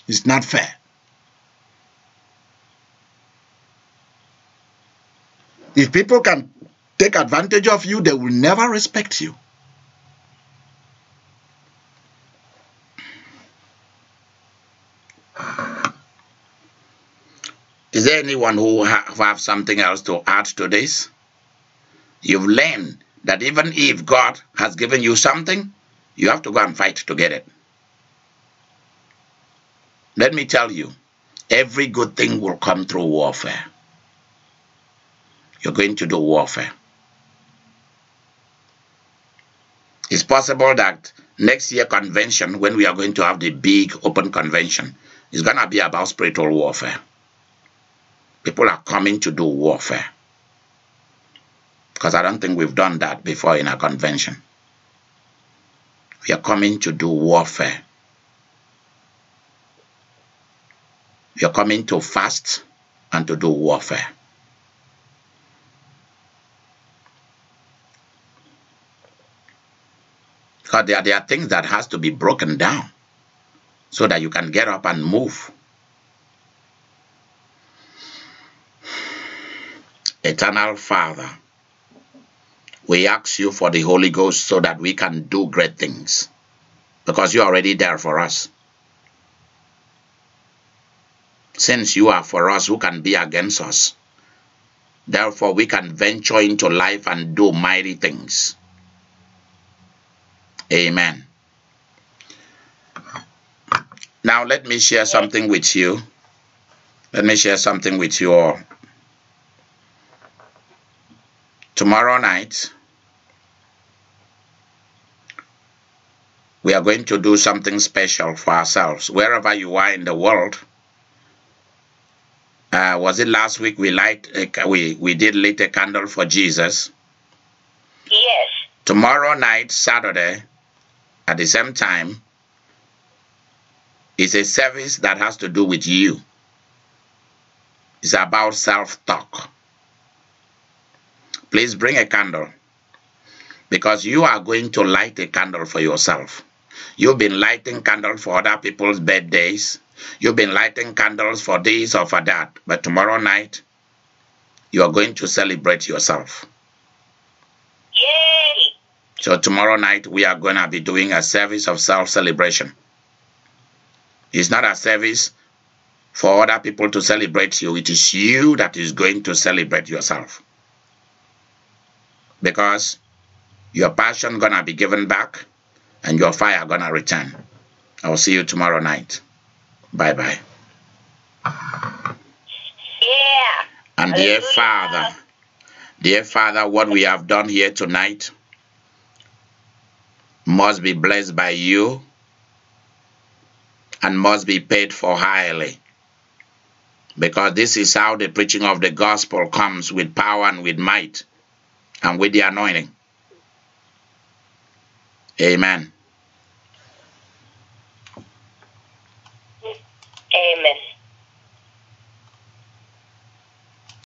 It's not fair. If people can take advantage of you, they will never respect you. Is there anyone who have, something else to add to this? You've learned that even if God has given you something, you have to go and fight to get it. Let me tell you, every good thing will come through warfare you're going to do warfare. It's possible that next year convention, when we are going to have the big open convention, is going to be about spiritual warfare. People are coming to do warfare. Because I don't think we've done that before in a convention. We are coming to do warfare. We are coming to fast and to do warfare. Because there, there are things that has to be broken down so that you can get up and move. Eternal Father, we ask you for the Holy Ghost so that we can do great things because you're already there for us. Since you are for us, who can be against us? Therefore, we can venture into life and do mighty things. Amen. Now, let me share something with you. Let me share something with you all. Tomorrow night, we are going to do something special for ourselves. Wherever you are in the world, uh, was it last week we light we we did lit a candle for Jesus? Yes. Tomorrow night, Saturday, at the same time, it's a service that has to do with you. It's about self-talk. Please bring a candle because you are going to light a candle for yourself. You've been lighting candles for other people's birthdays. You've been lighting candles for this or for that. But tomorrow night, you are going to celebrate yourself. Yay! So tomorrow night we are going to be doing a service of self-celebration. It's not a service for other people to celebrate you. It is you that is going to celebrate yourself. Because your passion going to be given back and your fire going to return. I will see you tomorrow night. Bye-bye. Yeah. And dear Father, dear Father, what we have done here tonight must be blessed by you and must be paid for highly. Because this is how the preaching of the gospel comes with power and with might and with the anointing. Amen. Amen.